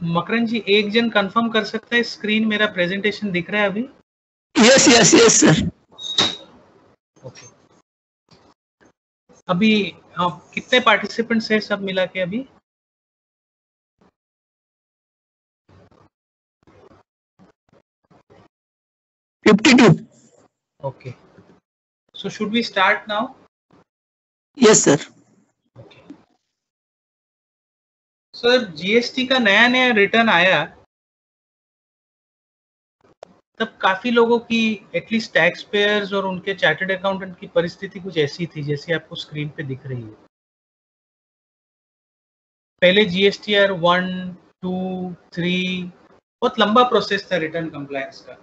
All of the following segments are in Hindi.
मकरन जी एक जन कंफर्म कर सकता है स्क्रीन मेरा प्रेजेंटेशन दिख रहा है अभी? Yes yes yes sir okay अभी हाँ कितने पार्टिसिपेंट्स हैं सब मिला के अभी? Fifty two okay so should we start now yes sir sir GST का नया नया रिटर्न आया। तब काफ़ी लोगों की एटलीस्ट टैक्स पेयर्स और उनके चार्टर्ड अकाउंटेंट की परिस्थिति कुछ ऐसी थी जैसे आपको स्क्रीन पे दिख रही है। पहले GST R one two three बहुत लंबा प्रोसेस था रिटर्न कंप्लायंस का।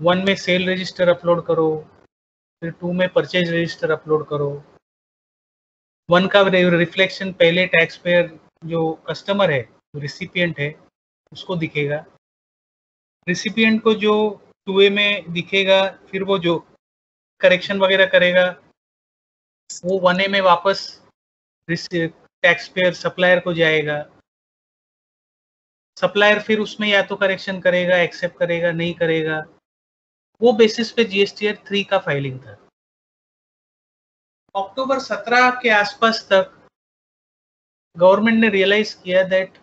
वन में सेल रजिस्टर अपलोड करो, फिर टू में परचेज रजिस्टर अपलोड करो। वन का रिफ्लेक्शन पहले टैक्स पेयर जो कस्टमर है, जो रिसिपियंट है, उसको दिखेगा। रिसिपियंट को जो टू ए में दिखेगा, फिर वो जो करेक्शन वगैरह करेगा, वो वन ए में वापस टैक्स पेयर सप्लायर को जाएगा। सप्लायर फिर उसमें या तो करेक्शन करेगा एक्सेप्ट करेगा, नहीं करेगा। वो बेसिस पे जीएसटीआर थ्री का फाइलिंग था। अक्टूबर 17 के आसपास तक गवर्नमेंट ने रियलाइज़ किया दैट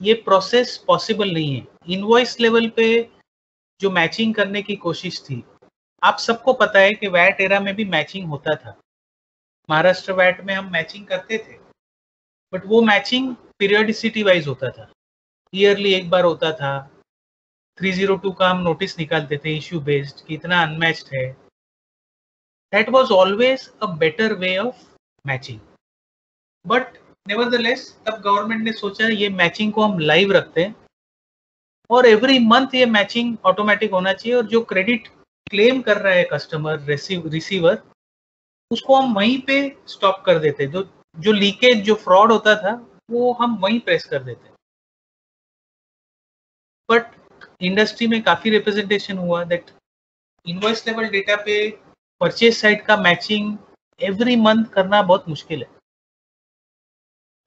ये प्रोसेस पॉसिबल नहीं है। इनवॉइस लेवल पे जो मैचिंग करने की कोशिश थी, आप सबको पता है कि वैट एरा में भी मैचिंग होता था। महाराष्ट्र वैट में हम मैचिंग करते थे बट वो मैचिंग पीरियडिसिटी वाइज होता था। ईयरली एक बार होता था 302 का हम नोटिस निकालते थे इश्यू बेस्ड कि इतना अनमैच्ड है। That was always a better way of matching but nevertheless तब गवर्नमेंट ने सोचा, ये मैचिंग को हम लाइव रखते हैं। और एवरी मंथ ये मैचिंग ऑटोमेटिक होना चाहिए और जो क्रेडिट क्लेम कर रहा है कस्टमर रिसीवर उसको हम वहीं पे स्टॉप कर देते जो जो लीकेज जो फ्रॉड होता था, वो हम वहीं प्रेस कर देते बट इंडस्ट्री में काफ़ी रिप्रेजेंटेशन हुआ दैट इनवॉइस लेवल डेटा पे परचेज साइड का मैचिंग एवरी मंथ करना बहुत मुश्किल है।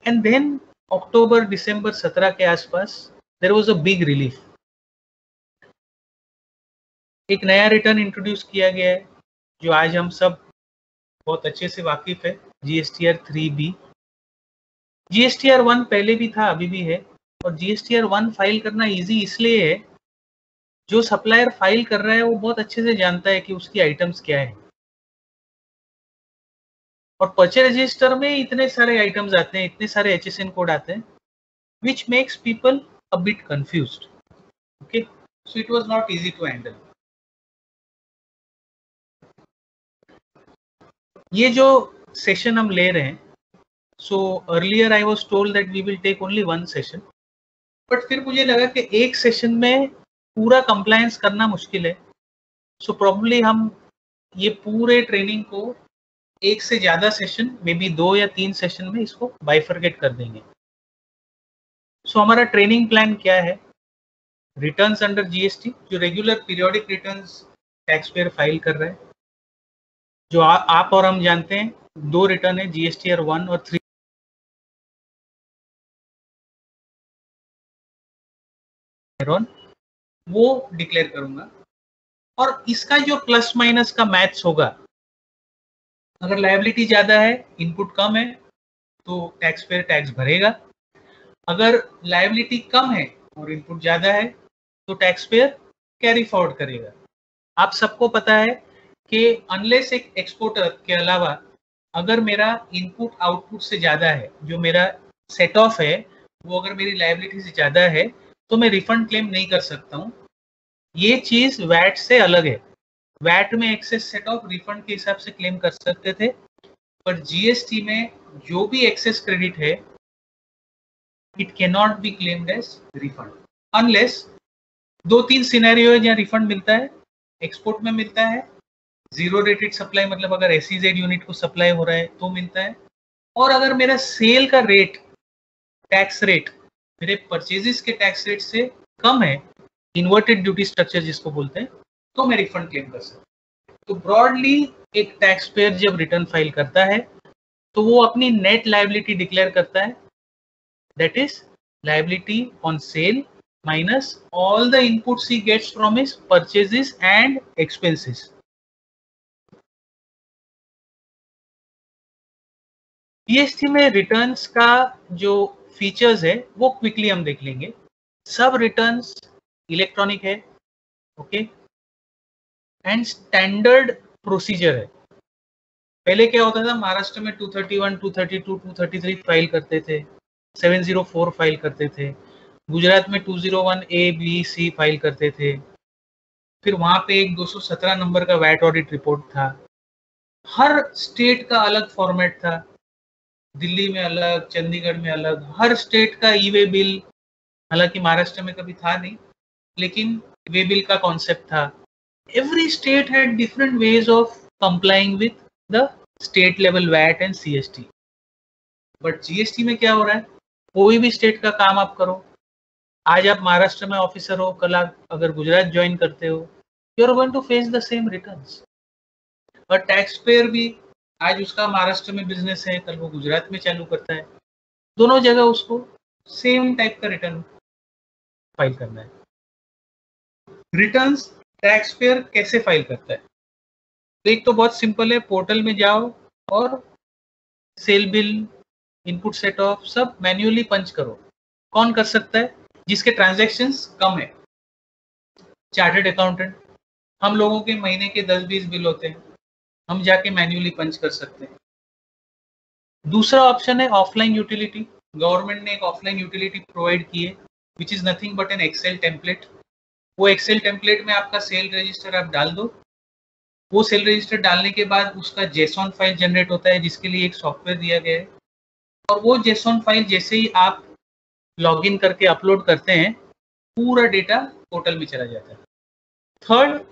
एंड देन अक्टूबर दिसंबर 17 के आसपास there was a big relief एक नया रिटर्न इंट्रोड्यूस किया गया है, जो आज हम सब बहुत अच्छे से वाकिफ है G S T R three B G S T R one पहले भी था, अभी भी है। और G S T R one file करना इजी इसलिए है, जो सप्लायर फ़ाइल कर रहा है, वो बहुत अच्छे से जानता है कि उसकी आइटम्स क्या है। और पर्चे रजिस्टर में इतने सारे आइटम्स आते हैं, इतने सारे एच एस एन कोड आते हैं which makes people a bit confuse okay so it was not easy to handle ये जो सेशन हम ले रहे हैं so earlier I was told that we will take only one session but फिर मुझे लगा कि एक सेशन में पूरा कंप्लायंस करना मुश्किल है। सो so प्रॉब्ली हम ये पूरे ट्रेनिंग को एक से ज़्यादा सेशन मे बी दो या तीन सेशन में इसको बाइफर्गेट कर देंगे। सो so, हमारा ट्रेनिंग प्लान क्या है? रिटर्न्स अंडर जीएसटी जो regular periodic returns tax payer file कर रहे हैं जो आ, आप और हम जानते हैं दो रिटर्न है जीएसटी आर वन और थ्री वो डिक्लेयर करूँगा। और इसका जो प्लस माइनस का मैथ्स होगा अगर लाइबिलिटी ज़्यादा है इनपुट कम है तो टैक्स पेयर टैक्स भरेगा। अगर लाइबिलिटी कम है और इनपुट ज़्यादा है तो टैक्स पेयर कैरी फॉरवर्ड करेगा। आप सबको पता है कि अनलेस एक एक्सपोर्टर के अलावा अगर मेरा इनपुट आउटपुट से ज़्यादा है, जो मेरा सेट ऑफ़ है, वो अगर मेरी लाइबिलिटी से ज़्यादा है तो मैं रिफंड क्लेम नहीं कर सकता हूँ। ये चीज़ वैट से अलग है। वैट में एक्सेस सेट ऑफ़ रिफंड के हिसाब से क्लेम कर सकते थे, पर जीएसटी में जो भी एक्सेस क्रेडिट है it can not be claimed as refund unless दो तीन सिनेरियो है जहाँ रिफंड मिलता है एक्सपोर्ट में मिलता है ज़ीरो रेटेड सप्लाई मतलब अगर एस यूनिट को सप्लाई हो रहा है तो मिलता है, और अगर मेरा सेल का रेट टैक्स रेट मेरे परचेजेस के टैक्स रेट से कम है इन्वर्टेड ड्यूटी स्ट्रक्चर जिसको बोलते हैं तो मैं रिफंड क्लेम कर सकता तो ब्रॉडली एक टैक्स पेयर जब रिटर्न फ़ाइल करता है तो वो अपनी नेट लाइबिलिटी डिक्लेयर करता है। That is liability on sale minus all the inputs he gets from his purchases and expenses. PST में रिटर्न्स का जो फीचर्स है, वो क्विकली हम देख लेंगे। सब रिटर्न्स इलेक्ट्रॉनिक है ओके एंड स्टैंडर्ड प्रोसीजर है। पहले क्या होता था महाराष्ट्र में 231, 232, 233 फ़ाइल करते थे 704 फ़ाइल करते थे गुजरात में 201 ए बी सी फ़ाइल करते थे। फिर वहाँ पे एक 217 नंबर का वैट ऑडिट रिपोर्ट था। हर स्टेट का अलग फॉर्मेट था। दिल्ली में अलग चंडीगढ़ में अलग हर स्टेट का ई वे बिल हालाँकि महाराष्ट्र में कभी था नहीं लेकिन वे बिल का कॉन्सेप्ट था। Every state had different ways of complying with the state level VAT and CST but GST में क्या हो रहा है? कोई भी स्टेट का काम आप करो। आज आप महाराष्ट्र में ऑफिसर हो, कल आप अगर गुजरात ज्वाइन करते हो you are going to face the same returns और टैक्स पेयर भी आज उसका महाराष्ट्र में बिज़नेस है, कल वो गुजरात में चालू करता है। दोनों जगह उसको सेम टाइप का रिटर्न फ़ाइल करना है। रिटर्न्स टैक्स पेयर कैसे फ़ाइल करता है? तो एक तो बहुत सिंपल है पोर्टल में जाओ और sale bill input set off सब मैन्युअली पंच करो। कौन कर सकता है? जिसके ट्रांजेक्शन कम है। चार्टेड अकाउंटेंट हम लोगों के महीने के दस बीस बिल होते हैं। हम जाके मैन्युअली पंच कर सकते हैं। दूसरा ऑप्शन है ऑफलाइन यूटिलिटी गवर्नमेंट ने एक ऑफलाइन यूटिलिटी प्रोवाइड की है which is nothing but an Excel template वो एक्सेल टेम्पलेट में आपका सेल रजिस्टर आप डाल दो। वो सेल रजिस्टर डालने के बाद उसका जेसॉन फ़ाइल जनरेट होता है, जिसके लिए एक सॉफ्टवेयर दिया गया है। और वो जेसॉन फ़ाइल जैसे ही आप लॉगिन करके अपलोड करते हैं, पूरा डेटा पोर्टल में चला जाता है। Third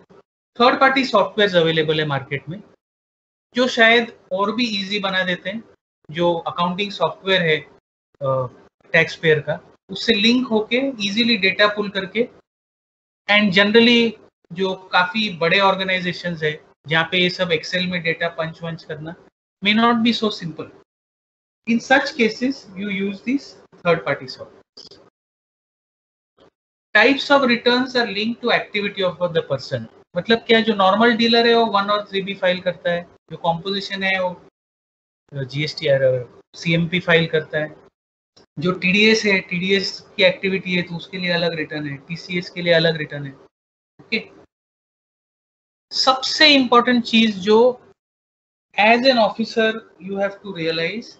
third party software available है मार्केट में, जो शायद और भी इजी बना देते हैं। जो अकाउंटिंग सॉफ्टवेयर है टैक्स पेयर का, उससे लिंक होके इजीली डेटा पुल करके एंड जनरली जो काफ़ी बड़े ऑर्गेनाइजेशन है, जहाँ पे ये सब एक्सेल में डेटा पंच वंच करना may not be so simple in such cases you use this third party software types of returns are link to activity of the person मतलब क्या जो नॉर्मल डीलर है, वो वन और थ्री बी फ़ाइल करता है, जो कॉम्पोजिशन है, वो GST C M P file करता है। जो टीडीएस है टीडीएस की एक्टिविटी है तो उसके लिए अलग रिटर्न है टीसीएस के लिए अलग रिटर्न है ओके सबसे इंपॉर्टेंट चीज़ जो as an officer you have to realise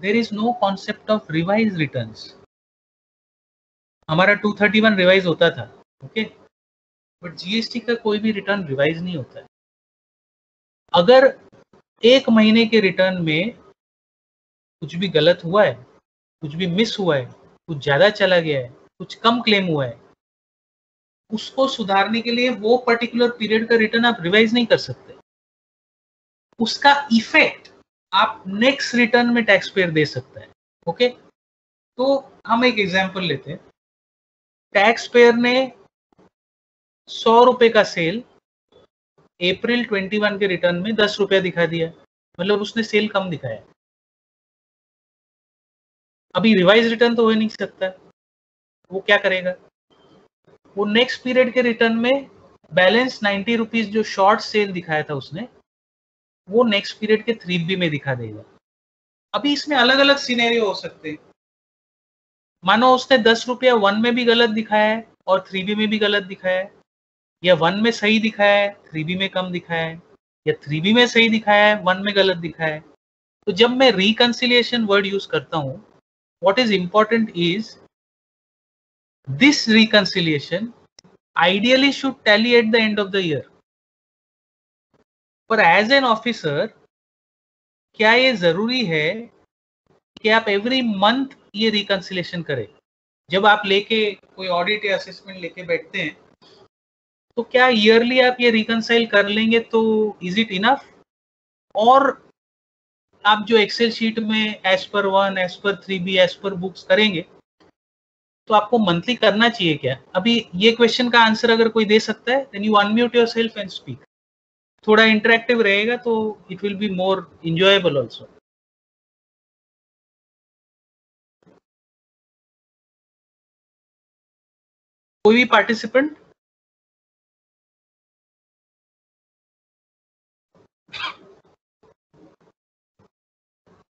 there is no concept of revise return हमारा 231 रिवाइज होता था ओके बट जीएसटी का कोई भी रिटर्न रिवाइज नहीं होता है। अगर एक महीने के रिटर्न में कुछ भी गलत हुआ है कुछ भी मिस हुआ है, कुछ ज़्यादा चला गया है, कुछ कम क्लेम हुआ है, उसको सुधारने के लिए वो पर्टिकुलर पीरियड का रिटर्न आप रिवाइज नहीं कर सकते। उसका इफ़ेक्ट आप नेक्स्ट रिटर्न में टैक्स पेयर दे सकता है ओके तो हम एक एग्जांपल लेते हैं। टैक्स पेयर ने सौ रुपए का सेल अप्रैल 21 के रिटर्न में दस रुपया दिखा दिया मतलब उसने सेल कम दिखाया। अभी रिवाइज रिटर्न तो हो नहीं सकता। वो क्या करेगा? वो नेक्स्ट पीरियड के रिटर्न में बैलेंस नाइन्टी रुपीज़ जो शॉर्ट सेल दिखाया था उसने, वो नेक्स्ट पीरियड के थ्री बी में दिखा देगा। अभी इसमें अलग अलग सीनेरियो हो सकते हैं। मानो उसने दस रुपया वन में भी गलत दिखाया है और थ्री बी में भी गलत दिखाया है। या वन में सही दिखाया है थ्री बी में कम दिखाया है। या थ्री बी में सही दिखाया है वन में गलत दिखाया है। तो जब मैं रिकन्सिलियेशन वर्ड यूज़ करता हूँ what is important is this reconciliation ideally should tally at the end of the year. पर एज एन ऑफिसर क्या ये ज़रूरी है कि आप एवरी मंथ ये रिकन्सिलेशन करें? जब आप लेके कोई ऑडिट या असेसमेंट लेके बैठते हैं तो क्या ईयरली आप ये रिकनसाइल कर लेंगे तो इज़ इट इनफ और आप जो एक्सेल शीट में as per one as per three B as per books करेंगे तो आपको मंथली करना चाहिए क्या? अभी ये क्वेश्चन का आंसर अगर कोई दे सकता है then you unmute yourself and speak थोड़ा इंटरेक्टिव रहेगा तो it will be more enjoyable also कोई भी पार्टिसिपेंट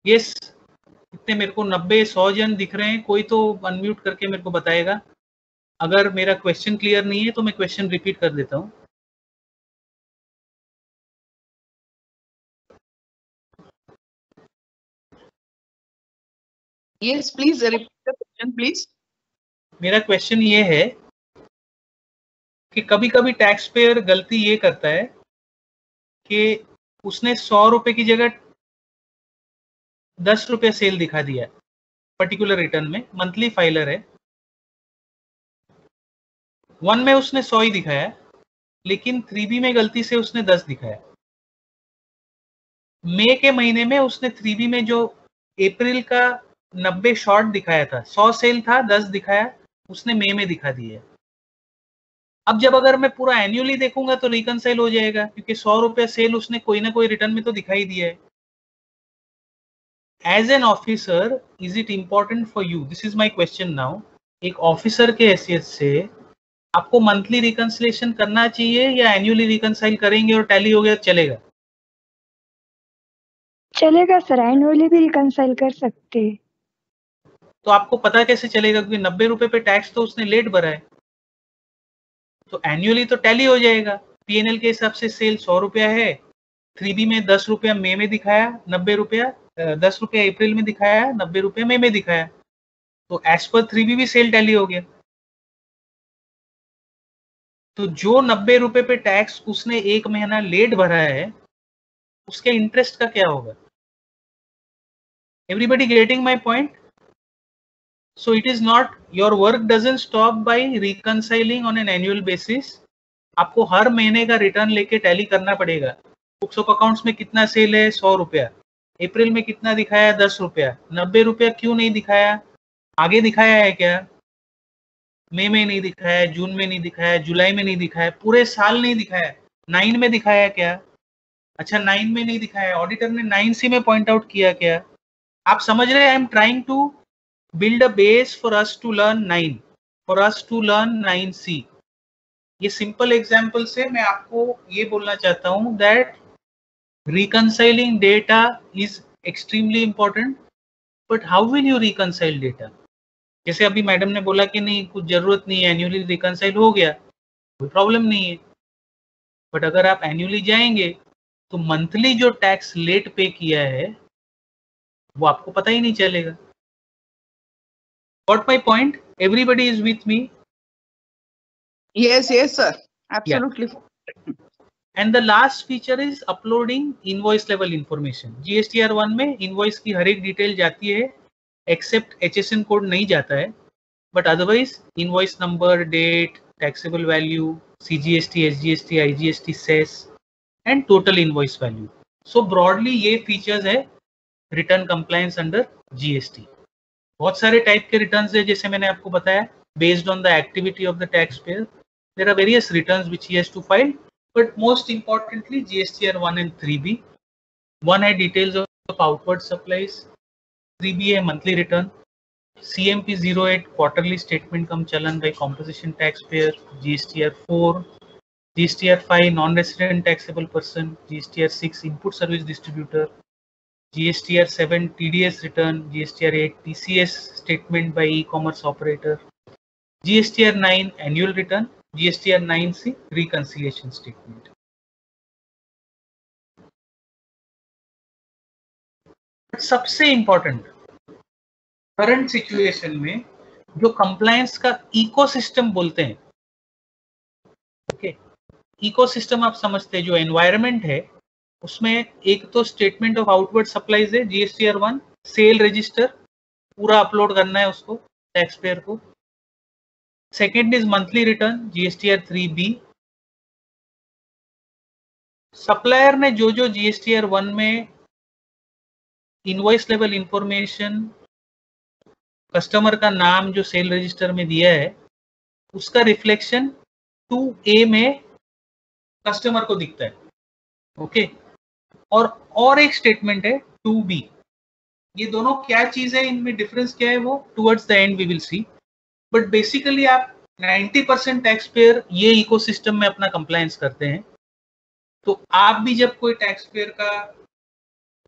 यस इतने मेरे को नब्बे सौ जन दिख रहे हैं कोई तो अनम्यूट करके मेरे को बताएगा अगर मेरा क्वेश्चन क्लियर नहीं है तो मैं क्वेश्चन रिपीट कर देता हूँ Yes, please repeat the question, please. मेरा क्वेश्चन ये है कि कभी कभी टैक्स पेयर गलती ये करता है कि उसने सौ रुपए की जगह दस रुपये सेल दिखा दिया पर्टिकुलर रिटर्न में मंथली फाइलर है। वन में उसने सौ ही दिखाया लेकिन थ्री बी में गलती से उसने दस दिखाया मई के महीने में उसने थ्री बी में जो अप्रैल का नब्बे शॉर्ट दिखाया था, सौ सेल था, दस दिखाया, उसने मई में दिखा दिया अब जब अगर मैं पूरा एनुअली देखूँगा तो रिकनसाइल हो जाएगा, क्योंकि सौ रुपया सेल उसने कोई ना कोई रिटर्न में तो दिखाई दिया है। As an officer is it important for you this is my question now एक ऑफिसर के हैसियत से आपको मंथली रिकनसिलेशन करना चाहिए या एनुअली रिकनसाइल करेंगे और टैली हो गया चलेगा? चलेगा सर एनुअली भी रिकनसाइल कर सकते तो आपको पता कैसे चलेगा? क्योंकि नब्बे रुपए पे टैक्स तो उसने लेट भरा है। तो एनुअली तो टैली हो जाएगा। पीएनएल के हिसाब से सेल सौ रुपया है। थ्री बी में दस रुपया मे में दिखाया नब्बे रुपया दस रुपया अप्रैल में दिखाया है नब्बे रुपया मई में दिखाया तो एज पर थ्री बी भी सेल टैली हो गया। तो जो नब्बे रुपए पे टैक्स उसने एक महीना लेट भरा है उसके इंटरेस्ट का क्या होगा? Everybody getting my point So it is not, your work doesn't stop by reconciling on an annual basis. आपको हर महीने का रिटर्न लेके टैली करना पड़ेगा। बुक्स ऑफ़ अकाउंट्स में कितना सेल है? सौ रुपया। अप्रैल में कितना दिखाया दस रुपया। नब्बे रुपया क्यों नहीं दिखाया? आगे दिखाया है क्या? मई में नहीं दिखाया जून में नहीं दिखाया जुलाई में नहीं दिखाया पूरे साल नहीं दिखाया नाइन में दिखाया क्या? अच्छा नाइन में नहीं दिखाया ऑडिटर ने नाइन सी में पॉइंट आउट किया क्या? आप समझ रहे हैं? I am trying to build a base for us to learn nine for us to learn nine see ये सिंपल एग्ज़ाम्पल से मैं आपको ये बोलना चाहता हूँ that reconciling data is extremely important but how will you reconcile data जैसे अभी मैडम ने बोला कि नहीं कुछ ज़रूरत नहीं है एनुअली रिकनसाइल हो गया कोई प्रॉब्लम नहीं है बट अगर आप एनुअली जाएँगे तो मंथली जो टैक्स लेट पे किया है वो आपको पता ही नहीं चलेगा Got my point? Everybody is with me? Yes, yes, sir. Absolutely. And the last feature is uploading invoice level information. GSTR one में invoice की हर एक डिटेल जाती है except HSN कोड नहीं जाता है but otherwise invoice number, date, taxable value, CGST, SGST, IGST, cess and total invoice value. So broadly ये features है return compliance under GST. बहुत सारे टाइप के रिटर्न है जैसे मैंने आपको बताया based on the activity of the tax payer there are various return which he to file But most importantly, GSTR 1 and 3B. 1A details of outward supplies, 3BA monthly return, CMP 08 quarterly statement Come challan by composition taxpayer, GSTR 4, GSTR 5 non-resident taxable person, GSTR 6 input service distributor, GSTR 7 TDS return, GSTR 8 TCS statement by e-commerce operator, GSTR 9 annual return, GSTR 9C reconciliation statement. सबसे इंपॉर्टेंट करंट सिचुएशन में जो कंप्लायंस का इकोसिस्टम बोलते हैं ओके इकोसिस्टम आप समझते हैं, जो एनवायरनमेंट है, उसमें एक तो स्टेटमेंट ऑफ़ आउटवर्ड सप्लाईज है जीएसटीआर वन सेल रजिस्टर पूरा अपलोड करना है उसको टैक्स पेयर को is monthly return GSTR three B supplier ने जो जो जीएसटीआर वन में इनवॉइस लेवल इंफॉर्मेशन कस्टमर का नाम जो सेल रजिस्टर में दिया है, उसका रिफ्लेक्शन टू ए में कस्टमर को दिखता है। Okay okay? और और एक स्टेटमेंट है टू बी ये दोनों क्या चीज़ है? इनमें डिफरेंस क्या है वो? Towards the end we will see but basically आप 90 परसेंट टैक्स पेयर ये इकोसिस्टम में अपना कंप्लायंस करते हैं। तो आप भी जब कोई टैक्स पेयर का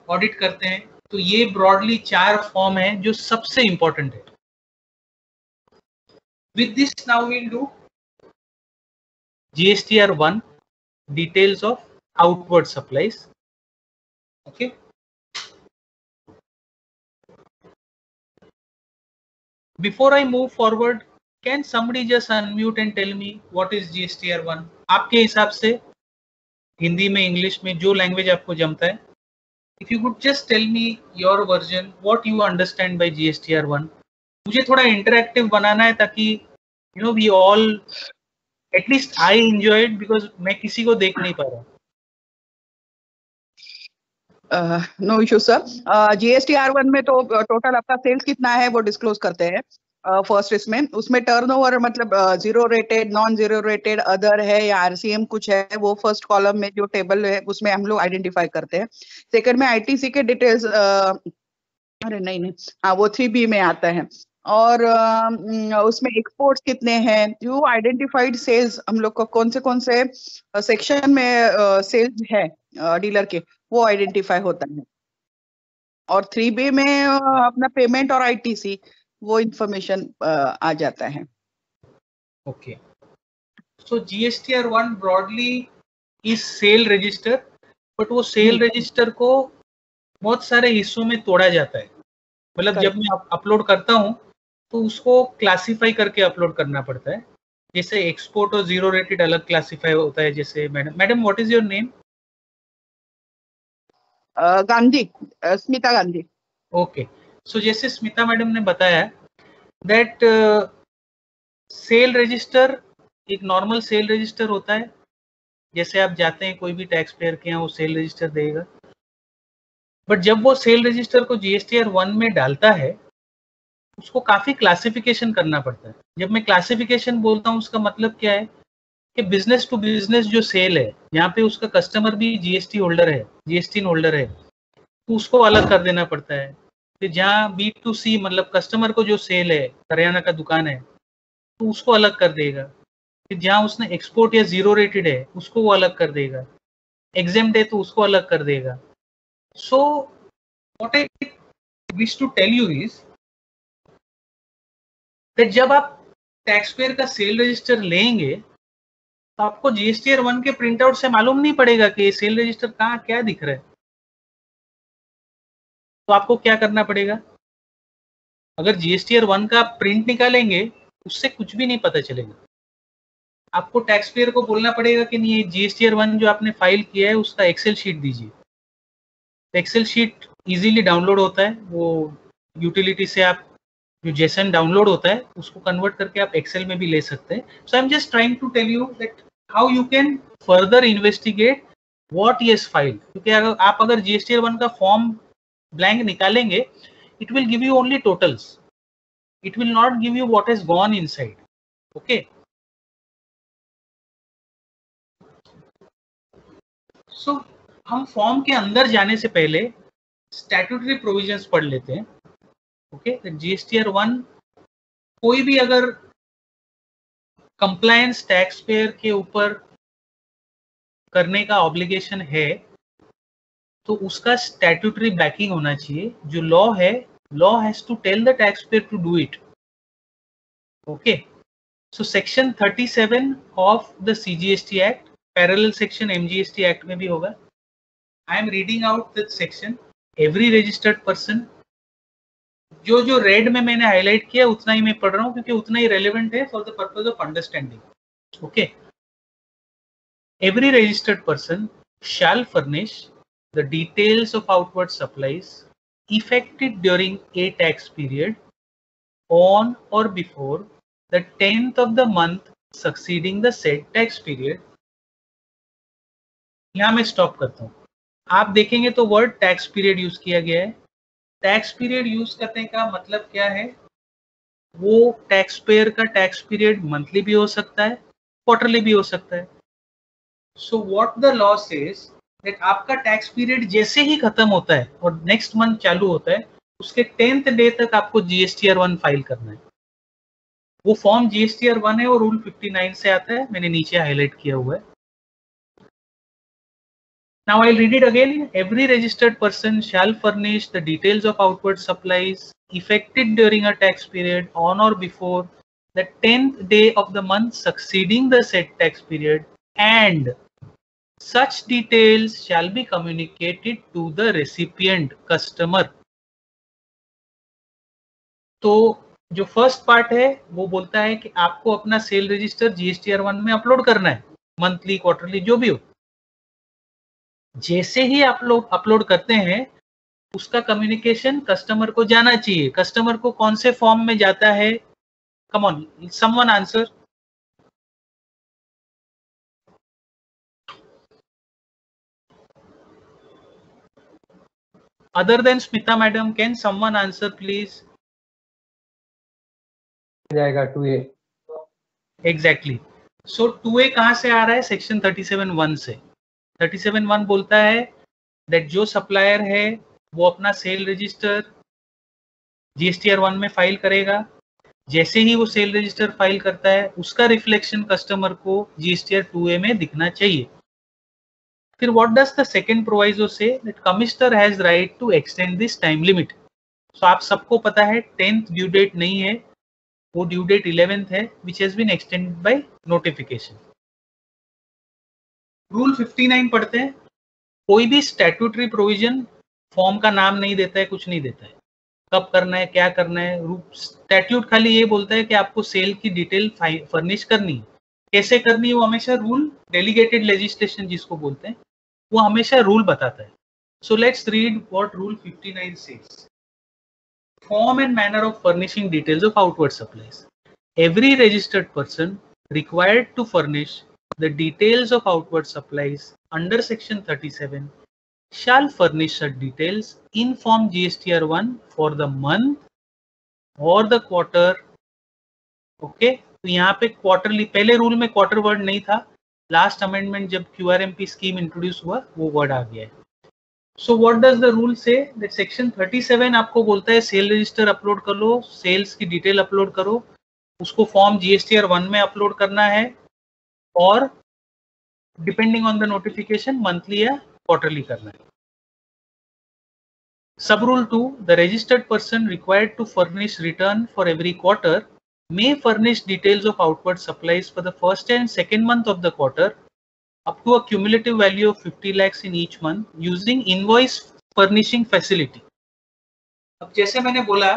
ऑडिट करते हैं तो ये ब्रॉडली चार फॉर्म है जो सबसे इंपॉर्टेंट है। With this now will do GSTR one details of outward supplies before I move forward, can somebody just unmute and tell me what is GSTR1? आपके हिसाब से हिंदी में इंग्लिश में जो लैंग्वेज आपको जमता है? If you could just tell me your version what you understand by GSTR1 मुझे थोड़ा इंटरेक्टिव बनाना है ताकि you know we all at least I enjoy it because मैं किसी को देख नहीं पा रहा no issue sir GSTR one में तो टोटल आपका सेल्स कितना है वो डिस्क्लोज करते हैं फ़र्स्ट इसमें उसमें टर्नओवर मतलब zero rated non zero rated other है या आरसीएम कुछ है, वो फ़र्स्ट कॉलम में जो टेबल है, उसमें हम लोग आइडेंटिफाई करते हैं। सेकंड में आईटीसी के डिटेल्स अरे, नहीं नहीं। हाँ वो थ्री बी में आता है। और उसमें एक्सपोर्ट्स कितने हैं? जो आइडेंटिफाइड सेल्स हम लोग को कौन से कौन से सेक्शन में सेल्स है डीलर के वो आइडेंटिफाई होता है। और थ्री बी में अपना पेमेंट और आईटीसी वो इंफॉर्मेशन आ जाता है। Okay so GSTR one broadly is sale register but वो सेल रजिस्टर को बहुत सारे हिस्सों में तोड़ा जाता है। मतलब जब मैं अपलोड करता हूँ तो उसको क्लासिफाई करके अपलोड करना पड़ता है। जैसे एक्सपोर्ट और ज़ीरो रेटेड अलग क्लासिफाई होता है जैसे madam madam what is your name Gandhi Smita Gandhi. Okay so जैसे स्मिता मैडम ने बताया दैट सेल रजिस्टर एक नॉर्मल सेल रजिस्टर होता है। जैसे आप जाते हैं, कोई भी टैक्स पेयर के यहाँ वो सेल रजिस्टर देगा। बट जब वो सेल रजिस्टर को जीएसटीआर वन में डालता है, उसको काफ़ी क्लासिफिकेशन करना पड़ता है। जब मैं क्लासिफिकेशन बोलता हूँ, उसका मतलब क्या है? कि बिज़नेस टू बिज़नेस जो सेल है, यहाँ पे उसका कस्टमर भी जीएसटी होल्डर है जीएसटी होल्डर है तो उसको अलग कर देना पड़ता है। फिर जहाँ बी टू सी मतलब कस्टमर को जो सेल है, हरियाणा का दुकान है तो उसको अलग कर देगा। फिर जहाँ उसने एक्सपोर्ट या ज़ीरो रेटेड है, उसको वो अलग कर देगा। एग्ज़ाम है तो उसको अलग कर देगा। So what I wish to tell you is जब आप टैक्स पेयर का सेल रजिस्टर लेंगे तो आपको जीएसटीआर वन के प्रिंट आउट से मालूम नहीं पड़ेगा कि सेल रजिस्टर कहाँ क्या दिख रहा है। तो आपको क्या करना पड़ेगा? अगर जीएसटीआर वन का प्रिंट निकालेंगे, उससे कुछ भी नहीं पता चलेगा। आपको टैक्स पेयर को बोलना पड़ेगा कि नहीं जीएसटीआर वन जो आपने फ़ाइल किया है, उसका एक्सेल शीट दीजिए। एक्सेल शीट इजीली डाउनलोड होता है, वो यूटिलिटी से आप जो जेसन डाउनलोड होता है, उसको कन्वर्ट करके आप एक्सेल में भी ले सकते हैं। So I am just trying to tell you that how you can further investigate what yes file क्योंकि अगर आप अगर जीएसटी वन का फॉर्म ब्लैंक निकालेंगे it will give you only totals it will not give you what is gone inside okay so हम फॉर्म के अंदर जाने से पहले स्टैट्यूटरी प्रोविजंस पढ़ लेते हैं। ओके जीएसटीआर वन कोई भी अगर कंप्लायंस टैक्स पेयर के ऊपर करने का ऑब्लिगेशन है तो उसका स्टैट्यूटरी बैकिंग होना चाहिए। जो लॉ है law has to tell the tax payer to do it okay so section 37 of the CGST act parallel section MGST act में भी होगा। I am reading out this section every registered person जो जो रेड में मैंने हाईलाइट किया, उतना ही मैं पढ़ रहा हूँ, क्योंकि उतना ही रेलिवेंट है for the purpose of understanding okay every registered person shall furnish the details of outward supplies effected during a tax period on or before the tenth of the month succeeding the set tax period यहाँ मैं स्टॉप करता हूँ। आप देखेंगे तो वर्ड टैक्स पीरियड यूज़ किया गया है। टैक्स पीरियड यूज़ करने का मतलब क्या है? वो टैक्स पेयर का टैक्स पीरियड मंथली भी हो सकता है क्वार्टरली भी हो सकता है। So what the law says that आपका टैक्स पीरियड जैसे ही खत्म होता है और नेक्स्ट मंथ चालू होता है, उसके टेंथ डे तक आपको जीएसटीआर वन फ़ाइल करना है। वो फॉर्म जीएसटीआर वन है और रूल 59 से आता है, मैंने नीचे हाईलाइट किया हुआ है। Now I'll read it again. Every registered person shall furnish the details of outward supplies effected during a tax period on or before the 10th day of the month succeeding the said tax period and such details shall be communicated to the recipient customer. तो जो फ़र्स्ट पार्ट है वो बोलता है कि आपको अपना सेल रजिस्टर जीएसटीआर वन में अपलोड करना है मंथली क्वार्टरली जो भी हो जैसे ही आप लोग अपलोड करते हैं उसका कम्युनिकेशन कस्टमर को जाना चाहिए। कस्टमर को कौन से फॉर्म में जाता है? Come on someone answer other than smita madam can someone answer please? जाएगा two A exactly so two A कहाँ से आ रहा है? सेक्शन थर्टी सेवन वन से। थर्टी सेवन वन बोलता है दैट जो सप्लायर है, वो अपना सेल रजिस्टर जीएसटीआर वन में फ़ाइल करेगा। जैसे ही वो सेल रजिस्टर फ़ाइल करता है, उसका रिफ्लेक्शन कस्टमर को जीएसटीआर टू ए में दिखना चाहिए। फिर what does the second proviso say that commissioner has right to extend this time limit so आप सबको पता है टेंथ ड्यू डेट नहीं है, वो ड्यू डेट इलेवेंथ है which has been extended by notification rule 59 पढ़ते हैं। कोई भी स्टैट्यूटरी प्रोविज़न फॉर्म का नाम नहीं देता है, कुछ नहीं देता है। कब करना है, क्या करना है स्टैट्यूट खाली ये बोलता है कि आपको सेल की डिटेल फर्निश करनी है। कैसे करनी है, वो हमेशा रूल डेलीगेटेड लेजिस्लेशन जिसको बोलते हैं, वो हमेशा रूल बताता है। So let's read what rule 59 says form and manner of furnishing details of outward supplies. Every registered person required to furnish the details of outward supplies under section 37 shall furnish such details in form GSTR 1 for the month or the quarter. Okay, तो यहाँ पे क्वार्टरली पहले रूल में क्वार्टर वर्ड नहीं था। लास्ट अमेंडमेंट जब क्यूआरएमपी स्कीम इंट्रोड्यूस हुआ वो वर्ड आ गया है। So what does the rule say that section 37 आपको बोलता है सेल रजिस्टर अपलोड कर लो सेल्स की डिटेल अपलोड करो। उसको फॉर्म जीएसटीआर वन में अपलोड करना है। और depending on the notification monthly या क्वार्टरली करना है। Sub rule to the registered person required to furnish return for every quarter may furnish details of outward supplies for the first and second month of the quarter up to accumulative value of fifty lakhs in each month using invoice furnishing facility अब जैसे मैंने बोला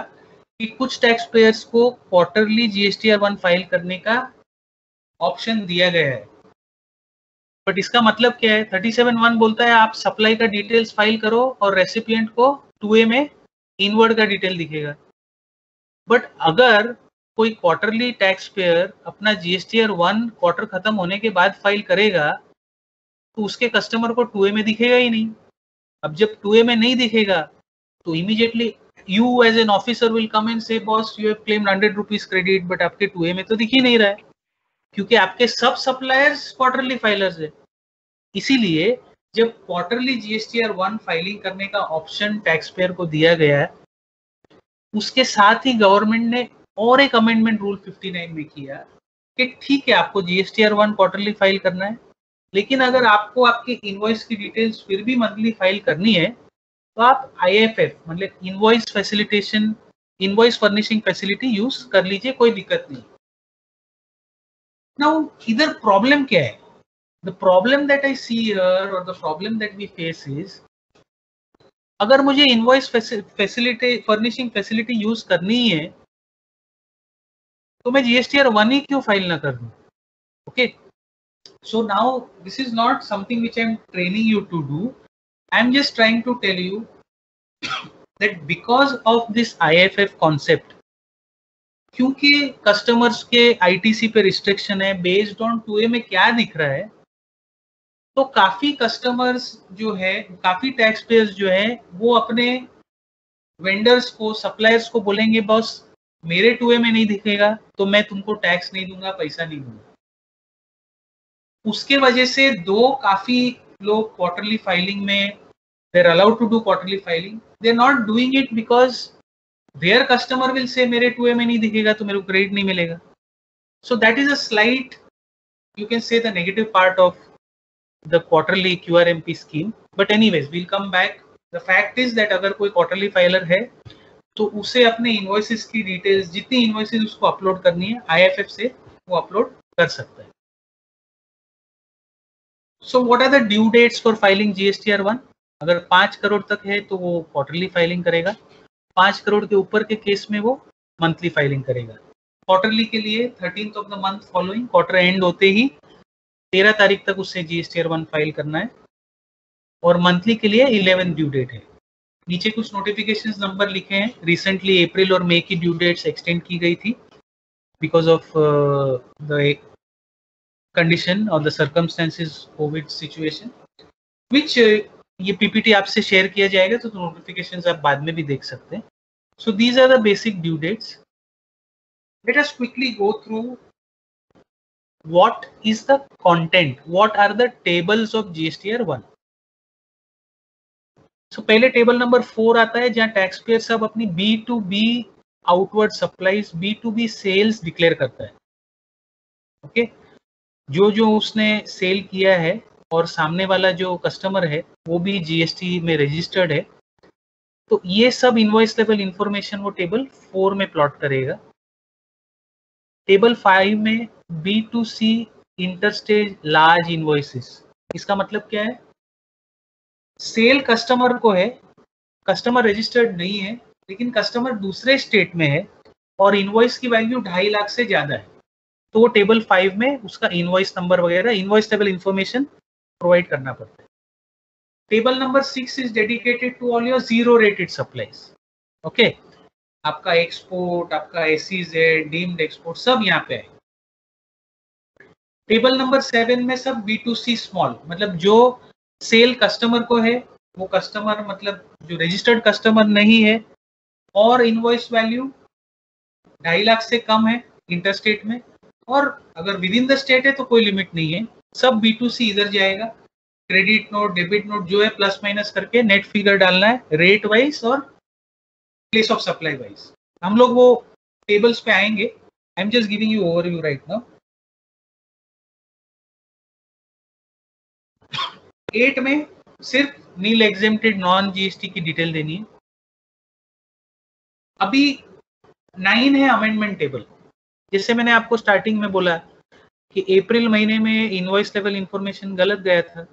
कि कुछ टैक्स पेयर्स को quarterly GST R one file करने का ऑप्शन दिया गया है। बट इसका मतलब क्या है? 37 वन बोलता है, आप सप्लाई का डिटेल्स फ़ाइल करो और रेसिपियंट को टू ए में इनवर्ड का डिटेल दिखेगा। बट अगर कोई क्वार्टरली टैक्स पेयर अपना जीएसटी आर वन क्वार्टर खत्म होने के बाद फ़ाइल करेगा तो उसके कस्टमर को टू ए में दिखेगा ही नहीं। अब जब टू ए में नहीं दिखेगा तो immediately you as an officer will come and say boss you have claimed hundred rupees credit but आपके टू ए में तो दिख ही नहीं रहा है। क्योंकि आपके सब सप्लायर्स क्वार्टरली फाइलर्स है। इसीलिए जब क्वार्टरली जीएसटीआर वन फाइलिंग करने का ऑप्शन टैक्स पेयर को दिया गया है, उसके साथ ही गवर्नमेंट ने और एक अमेंडमेंट रूल 59 में किया कि ठीक है, आपको जीएसटीआर वन क्वार्टरली फ़ाइल करना है, लेकिन अगर आपको आपके इनवॉइस की डिटेल्स फिर भी मंथली फ़ाइल करनी है तो आप आईएफएफ मतलब invoice facilitation invoice furnishing facility use कर लीजिए, कोई दिक्कत नहीं। नाउ इधर प्रॉब्लम क्या है? The problem that I see here और the problem that we face is अगर मुझे invoice facility furnishing facility use करनी है तो मैं जीएसटीआर वन ही क्यों फ़ाइल ना कर? दूँ okay so now, this is not something which i'm training you to do. I'm just trying to tell you that because of this iff concept क्योंकि कस्टमर्स के आईटीसी पे रिस्ट्रिक्शन है बेस्ड ऑन टू में क्या दिख रहा है तो काफ़ी कस्टमर्स जो है, काफ़ी टैक्स पेयर्स जो है, वो अपने वेंडर्स को सप्लायर्स को बोलेंगे, बस, मेरे टू में नहीं दिखेगा तो मैं तुमको टैक्स नहीं दूँगा, पैसा नहीं दूँगा. उसके वजह से दो काफ़ी लोग क्वार्टरली फाइलिंग में there allowed to do quarterly filing they are not doing it because their customer will say मेरे टू में नहीं दिखेगा तो मेरे को क्रेडिट नहीं मिलेगा So that is a slight, you can say the negative part of the quarterly QRMP scheme. But anyways, we'll come back. The fact is that अगर कोई quarterly filer है तो उसे अपने इन्वॉइसेस की डिटेल्स जितनी इन्वॉइसेस उसको अपलोड करनी है आईएफएफ से वो अपलोड कर सकता है so what are the due dates for filing GSTR one अगर पाँच करोड़ तक है तो वो क्वार्टरली फाइलिंग करेगा पाँच करोड़ के ऊपर के केस में वो मंथली फाइलिंग करेगा। क्वार्टरली के लिए thirteen of the month following quarter end होते ही तेरह तारीख तक उससे जीएसटीआर वन फ़ाइल करना है। और मंथली के लिए इलेवन ड्यू डेट है। नीचे कुछ नोटिफिकेशन नंबर लिखे हैं। रिसेंटली अप्रैल और मई की ड्यू डेट्स एक्सटेंड की गई थी। बिकॉज़ ऑफ़ द कंडीशन और the circumstances covid situation which ये पीपीटी आपसे शेयर किया जाएगा तो नोटिफिकेशन आप बाद में भी देख सकते हैं। So these are the basic due dates let us quickly go through what is the content. What are the tables of gstr 1 सो पहले टेबल नंबर फोर आता है, जहाँ टैक्स पेयर सब अपनी B two B outward supplies B two B sales declare करता है। Okay okay? जो जो उसने सेल किया है और सामने वाला जो कस्टमर है, वो भी जीएसटी में रजिस्टर्ड है। तो ये सब इनवॉइस लेवल इंफॉर्मेशन वो टेबल फोर में प्लॉट करेगा। टेबल फाइव में B two C interstate large invoices इसका मतलब क्या है? सेल कस्टमर को है कस्टमर रजिस्टर्ड नहीं है, लेकिन कस्टमर दूसरे स्टेट में है और इनवॉइस की वैल्यू ढाई लाख से ज़्यादा है। तो टेबल फाइव में उसका इनवॉइस नंबर वगैरह इनवॉइस लेवल इंफॉर्मेशन प्रोवाइड करना पड़ता है। Table number six is dedicated to all your zero rated supplies okay आपका एक्सपोर्ट आपका एसीज है डीम्ड एक्सपोर्ट सब यहाँ पे है टेबल नंबर सेवन में सब बी टू सी स्मॉल मतलब जो सेल कस्टमर को है, वो कस्टमर मतलब जो रजिस्टर्ड कस्टमर नहीं है, और इनवॉइस वैल्यू ढाई लाख से कम है इंटरस्टेट में, और अगर विद इन द स्टेट है तो कोई लिमिट नहीं है। सब बी टू सी इधर जाएगा। क्रेडिट नोट डेबिट नोट जो है प्लस माइनस करके नेट फिगर डालना है रेट वाइज और प्लेस ऑफ़ सप्लाई वाइज हम लोग वो टेबल्स पे आएँगे। I am just giving you overview right now at में सिर्फ़ नील एग्जेम्प्टेड नॉन जीएसटी की डिटेल देनी है। अभी नाइन है अमेंडमेंट टेबल जिससे मैंने आपको स्टार्टिंग में बोला कि अप्रैल महीने में इनवॉइस लेवल इंफॉर्मेशन गलत गया था।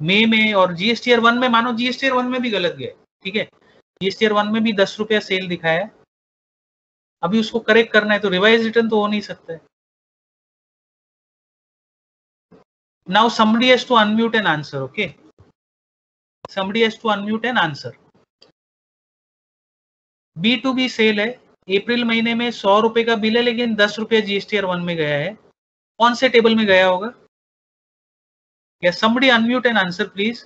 मई में और जीएसटीआर वन में, मानो जीएसटीआर वन में भी गलत गया, ठीक है? जीएसटीआर वन में भी दस रुपया सेल दिखाया। अभी उसको करेक्ट करना है तो रिवाइज रिटर्न तो हो नहीं सकता है। Now somebody has to unmute and answer, okay? Somebody has to unmute and answer. B to B sale है। अप्रैल महीने में सौ रुपए का बिल है, लेकिन दस रुपया जीएसटीआर वन में गया है। कौन से टेबल में गया होगा? या समी unmute and answer please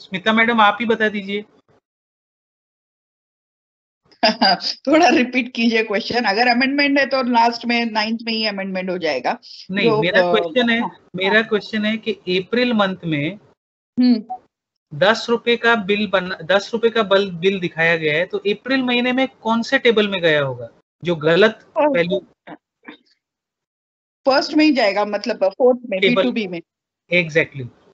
Smita madam, आप ही बता दीजिए। थोड़ा रिपीट कीजिए क्वेश्चन अगर अमेंडमेंट है तो लास्ट में नाइन्थ में ही अमेंडमेंट हो जाएगा नहीं तो, मेरा क्वेश्चन है हाँ, मेरा क्वेश्चन है कि अप्रैल मंथ में हम्म। दस रुपए का बिल बना दस रुपए का बल बिल दिखाया गया है तो अप्रैल महीने में कौन से टेबल में गया होगा जो गलत वैल्यू फ़र्स्ट में ही जाएगा मतलब फोर्थ में बी में एग्जैक्टली exactly.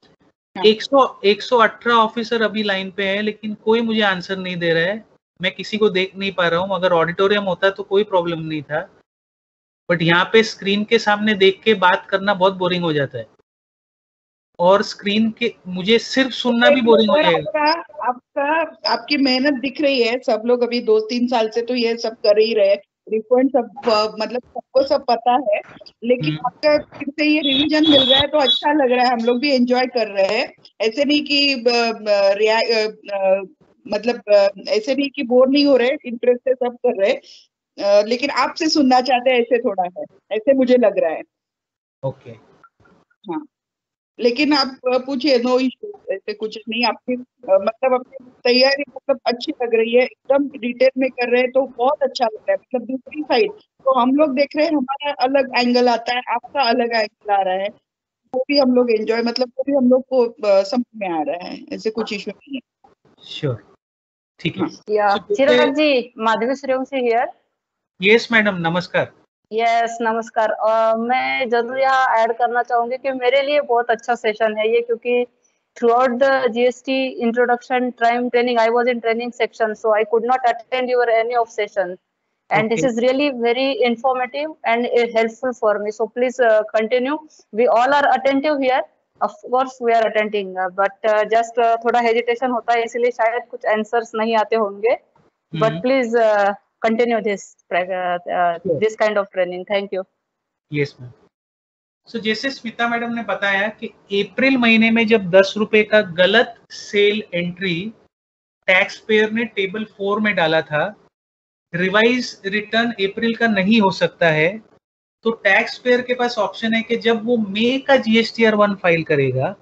हाँ। एक सौ एक सौ अठारह ऑफिसर अभी लाइन पे है लेकिन कोई मुझे आंसर नहीं दे रहा है मैं किसी को देख नहीं पा रहा हूँ अगर ऑडिटोरियम होता तो कोई प्रॉब्लम नहीं था। बट यहाँ पे स्क्रीन के सामने देख के बात करना बहुत बोरिंग हो जाता है। और स्क्रीन के मुझे सिर्फ़ सुनना भी बोरिंग हो जाएगा। आपका आपकी मेहनत दिख रही है सब लोग अभी दो तीन साल से तो ये सब कर ही रहे रिफंड सब मतलब सबको सब पता है लेकिन हम्म। आपका फिर से ये रिवीजन मिल रहा है तो अच्छा लग रहा है हम लोग भी एंजॉय कर रहे हैं। ऐसे नहीं कि मतलब ऐसे नहीं कि बोर नहीं हो रहे इंटरेस्ट से सब कर रहे लेकिन आपसे सुनना चाहते हैं ऐसे थोड़ा है ऐसे मुझे लग रहा है। Okay okay. हाँ लेकिन आप पूछिए नो इशू ऐसे कुछ नहीं आपकी मतलब अपनी तैयारी मतलब अच्छी लग रही है एकदम डिटेल में कर रहे हैं तो बहुत अच्छा लग रहा है मतलब दूसरी साइड तो हम लोग देख रहे हैं हमारा अलग एंगल आता है आपका अलग एंगल आ रहा है वो भी हम लोग एंजॉय मतलब वो भी हम लोग को समझ में आ रहा है ऐसे कुछ इशू नहीं है। श्योर ठीक है। यस मैडम नमस्कार यस yes, नमस्कार। Uh, मैं ज़रूर यहाँ ऐड करना चाहूँगी कि मेरे लिए बहुत अच्छा सेशन है ये क्योंकि throughout the GST introduction time training I was in training section so I could not attend your any of session and this is really very informative and helpful for me so please continue we all are attentive here of course we are attending but just थोड़ा हेजिटेशन होता है इसलिए शायद कुछ आंसर्स नहीं आते होंगे। But please continue this this kind of training thank you yes ma'am so जैसे स्मिता मैडम ने बताया कि अप्रैल महीने में जब दस रुपए का गलत सेल एंट्री टैक्स पेयर ने टेबल फोर में डाला था रिवाइज रिटर्न अप्रैल का नहीं हो सकता है तो टैक्स पेयर के पास ऑप्शन है कि जब वो मे का जीएसटी आर वन फ़ाइल करेगा,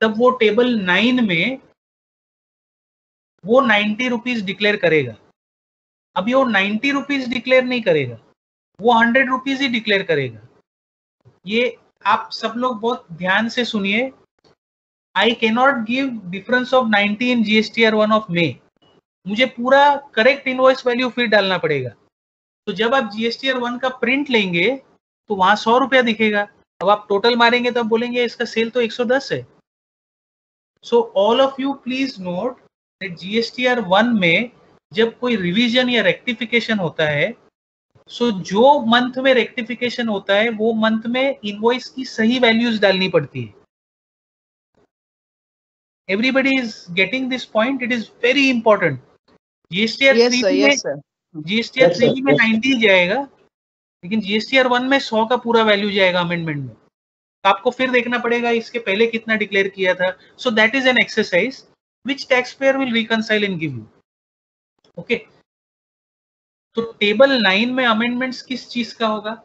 तब वो टेबल नाइन में वो नाइन्टी रुपीज़ डिक्लेयर करेगा। अभी वो नाइन्टी रुपीज़ डिक्लेयर नहीं करेगा, वो हंड्रेड रुपीज़ ही डिक्लेयर करेगा। ये आप सब लोग बहुत ध्यान से सुनिए। I cannot give difference of 90 in GST R one of May मुझे पूरा करेक्ट इनवॉइस वैल्यू फिर डालना पड़ेगा। तो जब आप जीएसटीआर वन का प्रिंट लेंगे तो वहाँ सौ रुपया दिखेगा। अब आप टोटल मारेंगे तो आप बोलेंगे इसका सेल तो 110 है। So all of you please note that GSTR one में जब कोई रिवीजन या रेक्टिफिकेशन होता है सो so, जो मंथ में रेक्टिफिकेशन होता है वो मंथ में इनवॉइस की सही वैल्यूज़ डालनी पड़ती है। Everybody is getting this point it is very important GSTR yes three sir में यस जीएसटीआर थ्री में नाइनटी जाएगा लेकिन जीएसटीआर वन में सौ का पूरा वैल्यू जाएगा अमेंडमेंट में। तो आपको फिर देखना पड़ेगा इसके पहले कितना डिक्लेयर किया था। So that is an exercise which tax payer will reconcile in give you okay तो टेबल नाइन में अमेंडमेंट्स किस चीज़ का होगा?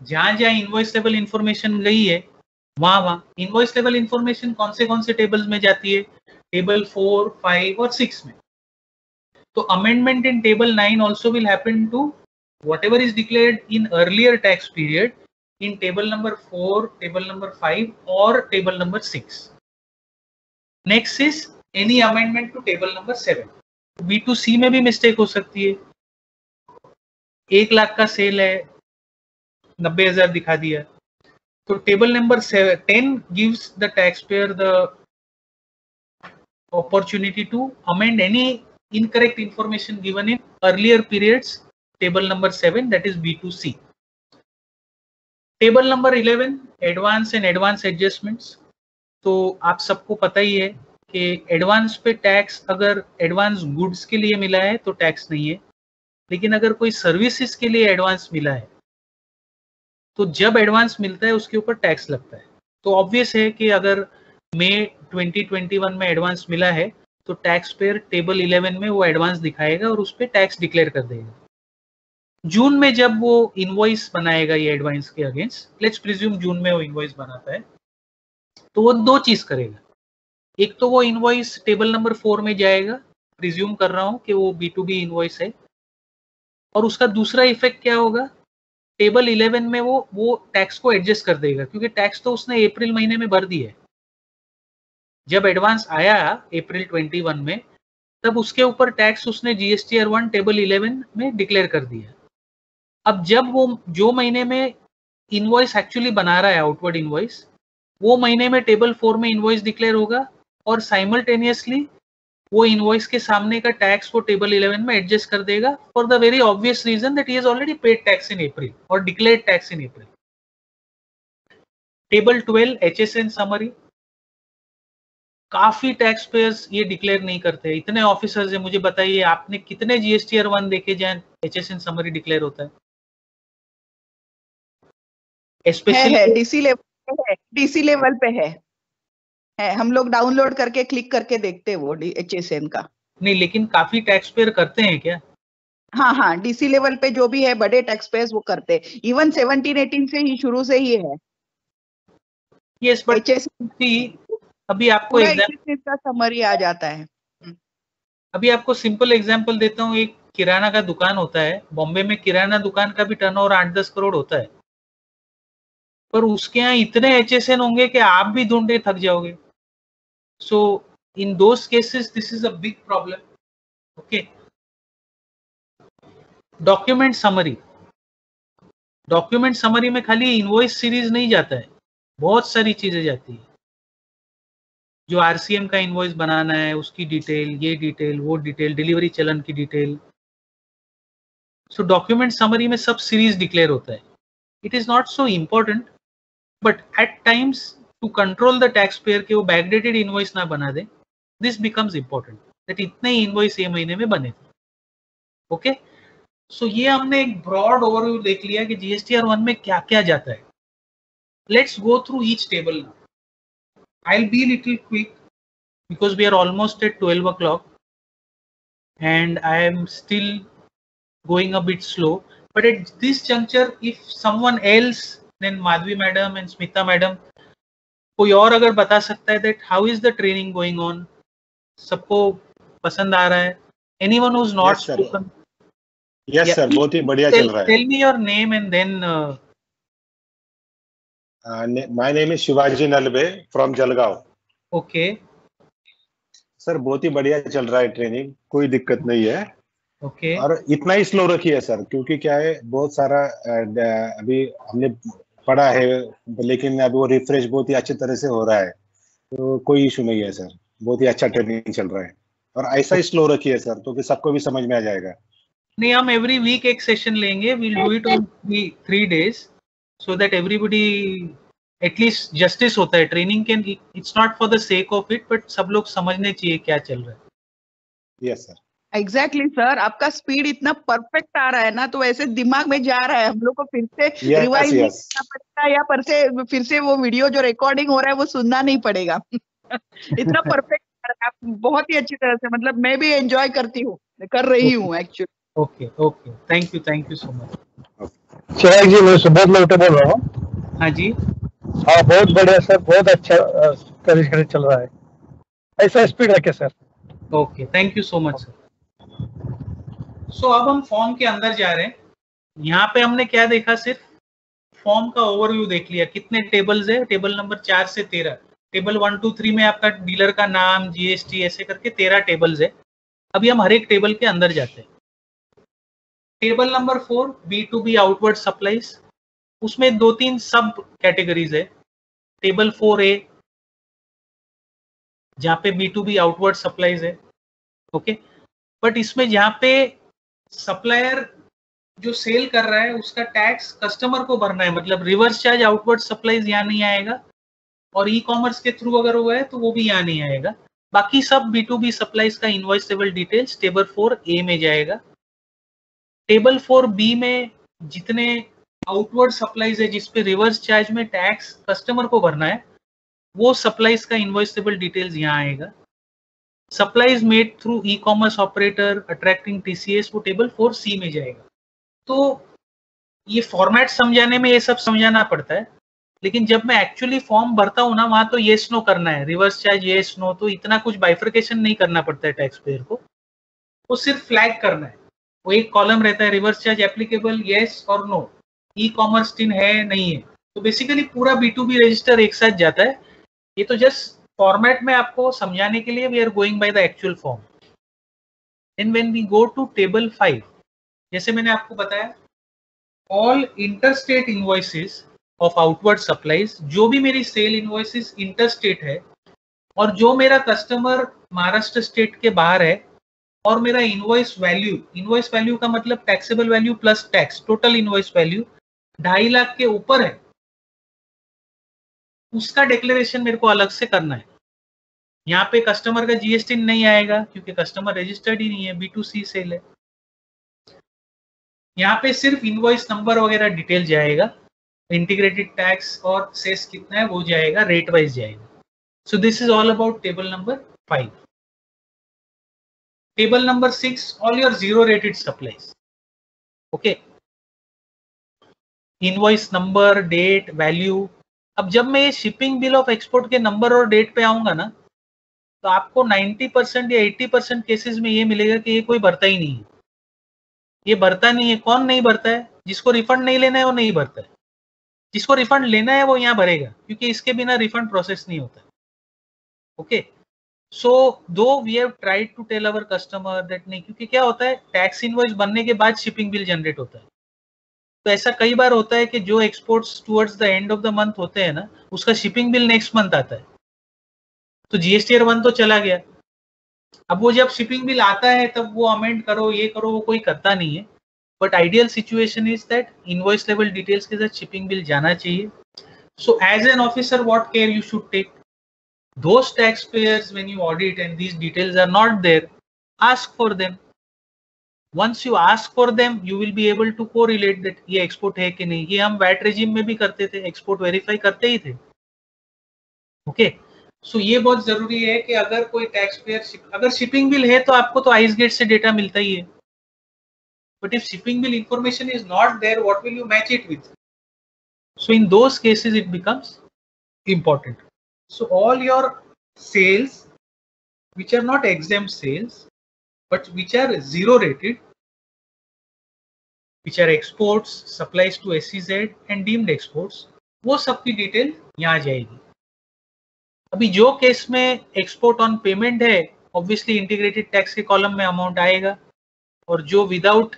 जहाँ जहाँ इनवॉइस लेवल इंफॉर्मेशन गई है वहाँ वहाँ। इनवॉइस लेवल इंफॉर्मेशन कौन से कौन से टेबल्स में जाती है? टेबल फोर फाइव और सिक्स में। तो amendment in table 9 also will happen to whatever is declared in earlier tax period in table number 4 table number 5 or table number 6 next is any amendment to table number 7 b2c में भी मिस्टेक हो सकती है एक लाख का सेल है नब्बे हज़ार दिखा दिया तो table number ten gives the tax payer the opportunity to amend any incorrect information given in earlier periods, table number 7 that is b2c table number 11 advance and advance adjustments. तो आप सबको पता ही है कि एडवांस पे टैक्स अगर एडवांस गुड्स के लिए मिला है तो टैक्स नहीं है। लेकिन अगर कोई सर्विसेज़ के लिए एडवांस मिला है तो जब एडवांस मिलता है, उसके ऊपर टैक्स लगता है। तो ऑब्वियस है कि अगर मई 2021 में एडवांस मिला है तो टैक्स पेयर टेबल 11 में वो एडवांस दिखाएगा और उस पर टैक्स डिक्लेयर कर देगा। जून में जब वो इनवॉइस बनाएगा ये एडवांस के अगेंस्ट लेट्स प्रिज्यूम जून में वो इनवॉइस बनाता है तो वो दो चीज़ करेगा। एक तो वो इनवॉइस टेबल नंबर फोर में जाएगा प्रिज्यूम कर रहा हूँ कि वो बी टू बी इनवॉइस है। और उसका दूसरा इफ़ेक्ट क्या होगा? टेबल 11 में वो वो टैक्स को एडजस्ट कर देगा, क्योंकि टैक्स तो उसने अप्रैल महीने में भर दिया है। जब एडवांस आया अप्रैल 21 में, तब उसके ऊपर टैक्स उसने जीएसटीआर वन टेबल 11 में डिक्लेयर कर दिया। अब जब वो, जो महीने में इनवॉइस एक्चुअली बना रहा है आउटवर्ड इनवॉइस वो महीने में टेबल फोर में इनवॉइस डिक्लेयर होगा और साइमल्टेनियसली वो इनवॉइस के सामने का टैक्स को टेबल 11 में एडजस्ट कर देगा for the very obvious reason that he has already paid tax in April और declared tax in April table twelve H S N summary काफ़ी टैक्स पेयर्स ये डिक्लेयर नहीं करते इतने ऑफिसर्स है मुझे बताइए आपने कितने जीएसटीआर वन देखे जहाँ एचएसएन समरी डिक्लेयर होता है। है है स्पेशली डीसी लेवल पे है डीसी लेवल पे है। है हम लोग डाउनलोड करके क्लिक करके देखते हैं वो एच एस एन का। नहीं लेकिन काफ़ी टैक्स पेयर करते हैं क्या? हाँ हाँ डीसी लेवल पे जो भी है बड़े टैक्स पेयर्स वो करते हैं। इवन सेवनटीन एटीन से ही शुरू से ही है। यस बट एच एस अभी आपको एग्ज़ाम का समरी आ जाता है। अभी आपको सिंपल एग्जांपल देता हूँ एक किराना का दुकान होता है। बॉम्बे में किराना दुकान का भी टर्न ओवर आठ दस करोड़ होता है। पर उसके यहाँ इतने एचएसएन होंगे कि आप भी ढूंढे थक जाओगे। So in those cases this is a big problem okay document summary document summary में खाली इनवॉइस सीरीज़ नहीं जाता है। बहुत सारी चीज़ें जाती है। जो आरसीएम का इनवॉइस बनाना है, उसकी डिटेल ये डिटेल वो डिटेल डिलीवरी चलन की डिटेल सो डॉक्यूमेंट समरी में सब सीरीज़ डिक्लेयर होता है। It is not so important but at times to control the tax payer के वो बैकडेटेड इन्वॉइस ना बना दे दिस बिकम्स इम्पोर्टेंट दैट इतने ही इन्वॉइस ये महीने में बने। थे ओके सो ये हमने एक ब्रॉड ओवरव्यू देख लिया कि जीएसटीआर वन में क्या क्या जाता है। Let's go through each table now I'll be little quick because we are almost at 12 o'clock and I am still going a bit slow. But at this juncture, if someone else then Madhvi madam and Smita madam, कोई और अगर बता सकता है that how is the training going on? सबको पसंद आ रहा है? Anyone who's not Yes, spoken sir. Yes Yeah. बहुत ही बढ़िया Tell, चल रहा है tell me your name and then uh, my name is Shivaji Nalbe from Jalgaon okay, sir बहुत ही बढ़िया चल रहा है ट्रेनिंग कोई दिक्कत नहीं है। ओके okay, और इतना ही स्लो रखिए सर क्योंकि क्या है बहुत सारा अभी हमने पढ़ा है लेकिन अभी वो रिफ्रेश बहुत ही अच्छी तरह से हो रहा है। तो कोई इशू नहीं है सर बहुत ही अच्छा ट्रेनिंग चल रहा है। और ऐसा ही स्लो रखिए सर तो कि सबको भी समझ में आ जाएगा। नहीं हम एवरी वीक एक सेशन लेंगे will do it on three days so that everybody at least justice होता है ट्रेनिंग के it's not for the sake of it but सब लोग समझने चाहिए क्या चल रहा है। Yes sir exactly exactly, sir आपका स्पीड इतना परफेक्ट आ रहा है ना तो ऐसे दिमाग में जा रहा है। हम लोग को फिर से Yes, रिवाइज yes. करना पड़ेगा या पर से फिर से वो वीडियो जो रिकॉर्डिंग हो रहा है वो सुनना नहीं पड़ेगा। इतना परफेक्ट आप बहुत ही अच्छी तरह से मतलब मैं भी एंजॉय करती हूँ कर रही हूँ actually okay okay thank you thank you so much Chirag ji मैं सुबोध लोटे बोल रहा हूँ। हाँ जी। हाँ बहुत बढ़िया सर बहुत अच्छा करिश्मा चल रहा है। ऐसा स्पीड रखे sir. Okay thank you so much sir so अब हम फॉर्म के अंदर जा रहे हैं। यहाँ पे हमने क्या देखा सिर्फ़? फॉर्म का ओवरव्यू देख लिया। कितने टेबल्स है? टेबल नंबर चार से तेरह। टेबल वन टू थ्री में आपका डीलर का नाम जीएसटी ऐसे करके तेरह टेबल्स है। अभी हम हर एक टेबल के अंदर जाते हैं। Table number four B to B outward supplies उसमें दो तीन सब कैटेगरीज है। टेबल फोर ए जहाँ पे B to B outward supplies है। ओके बट इसमें जहाँ पे सप्लायर जो सेल कर रहा है, उसका टैक्स कस्टमर को भरना है। मतलब रिवर्स चार्ज आउटवर्ड सप्लाईज यहाँ नहीं आएगा। और ई कॉमर्स के थ्रू अगर हुआ है तो वो भी यहाँ नहीं आएगा। बाकी सब बी टू बी सप्लाईज का invoiceable details table four A में जाएगा। टेबल फोर बी में जितने आउटवर्ड सप्लाईज है जिसपे रिवर्स चार्ज में टैक्स कस्टमर को भरना है, वो सप्लाईज का इन्वॉइसेबल डिटेल्स यहाँ आएगा। Supplies made through e commerce operator attracting TCS वो टेबल फोर सी में जाएगा। तो ये फॉर्मेट समझाने में ये सब समझाना पड़ता है, लेकिन जब मैं एक्चुअली फॉर्म भरता हूँ ना, वहाँ तो येस नो करना है। रिवर्स चार्ज येस नो तो इतना कुछ बाइफर्केशन नहीं करना पड़ता है टैक्स पेयर को। वो सिर्फ़ फ्लैग करना है। वो एक कॉलम रहता है रिवर्स चार्ज एप्लीकेबल येस और नो ई कॉमर्स टिन है, नहीं है। तो बेसिकली पूरा बी टू बी रजिस्टर एक साथ जाता है। ये तो जस्ट फॉर्मेट में आपको समझाने के लिए we are going by the actual form and when we go to table five जैसे मैंने आपको बताया all interstate invoices of outward supplies जो भी मेरी सेल इन्वॉइसेस इंटरस्टेट है, और जो मेरा कस्टमर महाराष्ट्र स्टेट के बाहर है और मेरा इनवॉइस वैल्यू इनवॉइस वैल्यू का मतलब taxable value plus tax total invoice value ढाई लाख के ऊपर है। उसका डिक्लेरेशन मेरे को अलग से करना है। यहाँ पे कस्टमर का जीएसटी नहीं आएगा क्योंकि कस्टमर रजिस्टर्ड ही नहीं है बी टू सी सेल है। यहाँ पे सिर्फ़ इनवॉइस नंबर वगैरह डिटेल जाएगा। इंटीग्रेटेड टैक्स और सेस कितना है वो जाएगा रेट वाइज जाएगा। So this is all about table number five table number six all your zero rated supplies okay invoice number date value अब जब मैं ये शिपिंग बिल ऑफ़ एक्सपोर्ट के नंबर और डेट पे आऊँगा ना तो आपको 90 परसेंट या 80 परसेंट केसेस में ये मिलेगा कि ये कोई भरता ही नहीं है। ये भरता नहीं है। कौन नहीं भरता है? जिसको रिफंड नहीं लेना है, वो नहीं भरता है। जिसको रिफंड लेना है, वो यहाँ भरेगा, क्योंकि इसके बिना रिफंड प्रोसेस नहीं होता। Okay so though we have tried to tell our customer that नहीं, क्योंकि क्या होता है टैक्स इनवॉइस बनने के बाद शिपिंग बिल जनरेट होता है। तो ऐसा कई बार होता है कि जो exports towards the end of the month होते हैं ना, उसका शिपिंग बिल नेक्स्ट मंथ आता है। तो जीएसटी वन तो चला गया। अब वो जब शिपिंग बिल आता है, तब वो अमेंड करो, ये करो, वो कोई करता नहीं है। But ideal situation is that invoice level details के साथ शिपिंग बिल जाना चाहिए। So as an officer what care you should take those taxpayers when you audit and these details are not there ask for them once you ask for them you will be able to correlate that ये export है कि नहीं ये हम वैट regime में भी करते थे export verify ही थे ओके okay? so ये बहुत ज़रूरी है कि अगर कोई टैक्स पेयर अगर शिपिंग बिल है तो आपको तो आइस गेट से डेटा मिलता ही है but if shipping bill information is not there what will you match it with so in those cases it important so all your sales which are not exempt sales but which are zero rated which are exports supplies to SEZ and deemed exports वो सब की डिटेल यहाँ जाएगी अभी जो केस में एक्सपोर्ट ऑन पेमेंट है ऑब्वियसली इंटीग्रेटेड टैक्स के कॉलम में अमाउंट आएगा और जो विदाउट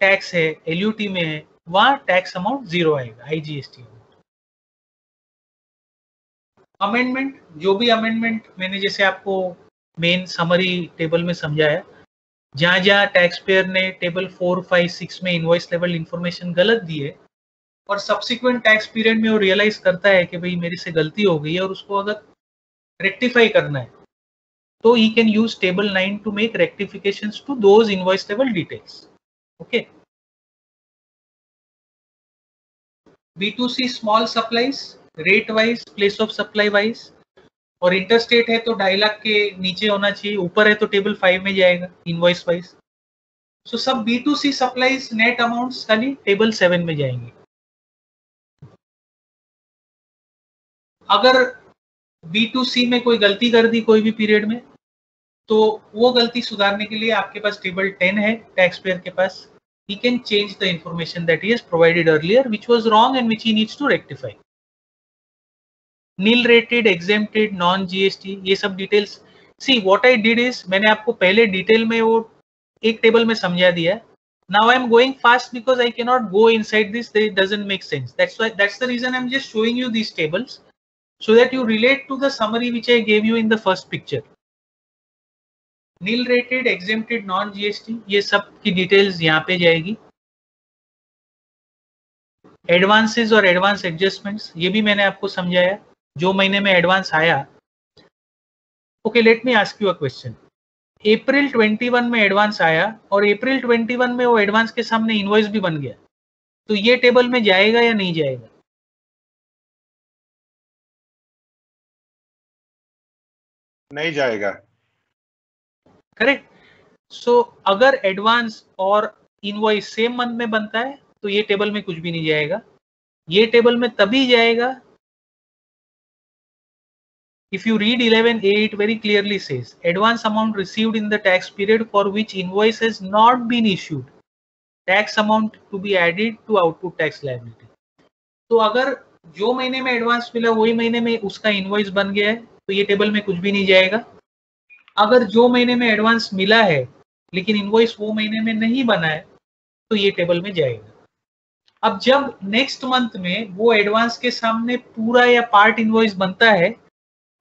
टैक्स है एल में है वहाँ टैक्स अमाउंट ज़ीरो आएगा आईजीएसटी अमेंडमेंट जो भी अमेंडमेंट मैंने जैसे आपको मेन समरी टेबल में समझाया जहाँ जहाँ टैक्स पेयर ने टेबल फोर फाइव सिक्स में इनवॉइस लेवल इंफॉर्मेशन गलत दी है, और सब्सिक्वेंट टैक्स पीरियड में वो रियलाइज़ करता है कि भाई मेरे से गलती हो गई है और उसको अगर रेक्टिफाई करना है तो he can use table nine to make rectification to those invoice level details okay B to C small supplies rate wise place of supply wise और इंटरस्टेट है तो ढाई लाख के नीचे होना चाहिए, ऊपर है तो टेबल फाइव में जाएगा इनवॉइस वाइज सो सब B to C supplies net amounts खाली टेबल सेवन में जाएँगे। अगर बी टू सी में कोई गलती कर दी कोई भी पीरियड में तो वो गलती सुधारने के लिए आपके पास टेबल टेन है टैक्स पेयर के पास। Can change the information that he has provided earlier, which was wrong and which he needs to rectify nil rated exempted non GST ये सब details see what I did is मैंने आपको पहले डिटेल में वो एक टेबल में समझा दिया am going fast because I cannot go inside this doesn't make sense that's why that's the reason I am just showing you these tables so that you relate to the summary which I gave you in the first picture. Nil rated exempted non GST ये सब की डिटेल्स यहाँ पे जाएगी। एडवांसेस और एडवांस एडजस्टमेंट्स ये भी मैंने आपको समझाया। जो महीने में एडवांस आया। Okay let me ask you a question April 21 में एडवांस आया और अप्रैल 21 में वो एडवांस के सामने इनवॉइस भी बन गया। तो ये टेबल में जाएगा या नहीं जाएगा? नहीं जाएगा। करेक्ट सो so, अगर एडवांस और इनवॉइस सेम मंथ में बनता है तो ये टेबल में कुछ भी नहीं जाएगा। ये टेबल में तभी जाएगा If you read 11a, it very clearly says advance amount received in the tax period for which invoice has not been issued. Tax amount to be added to output tax liability. तो अगर जो महीने में एडवांस मिला वही महीने में उसका इनवॉइस बन गया है तो ये टेबल में कुछ भी नहीं जाएगा अगर जो महीने में एडवांस मिला है लेकिन इनवॉइस वो महीने में नहीं बना है तो ये टेबल में जाएगा अब जब नेक्स्ट मंथ में वो एडवांस के सामने पूरा या पार्ट इनवॉइस बनता है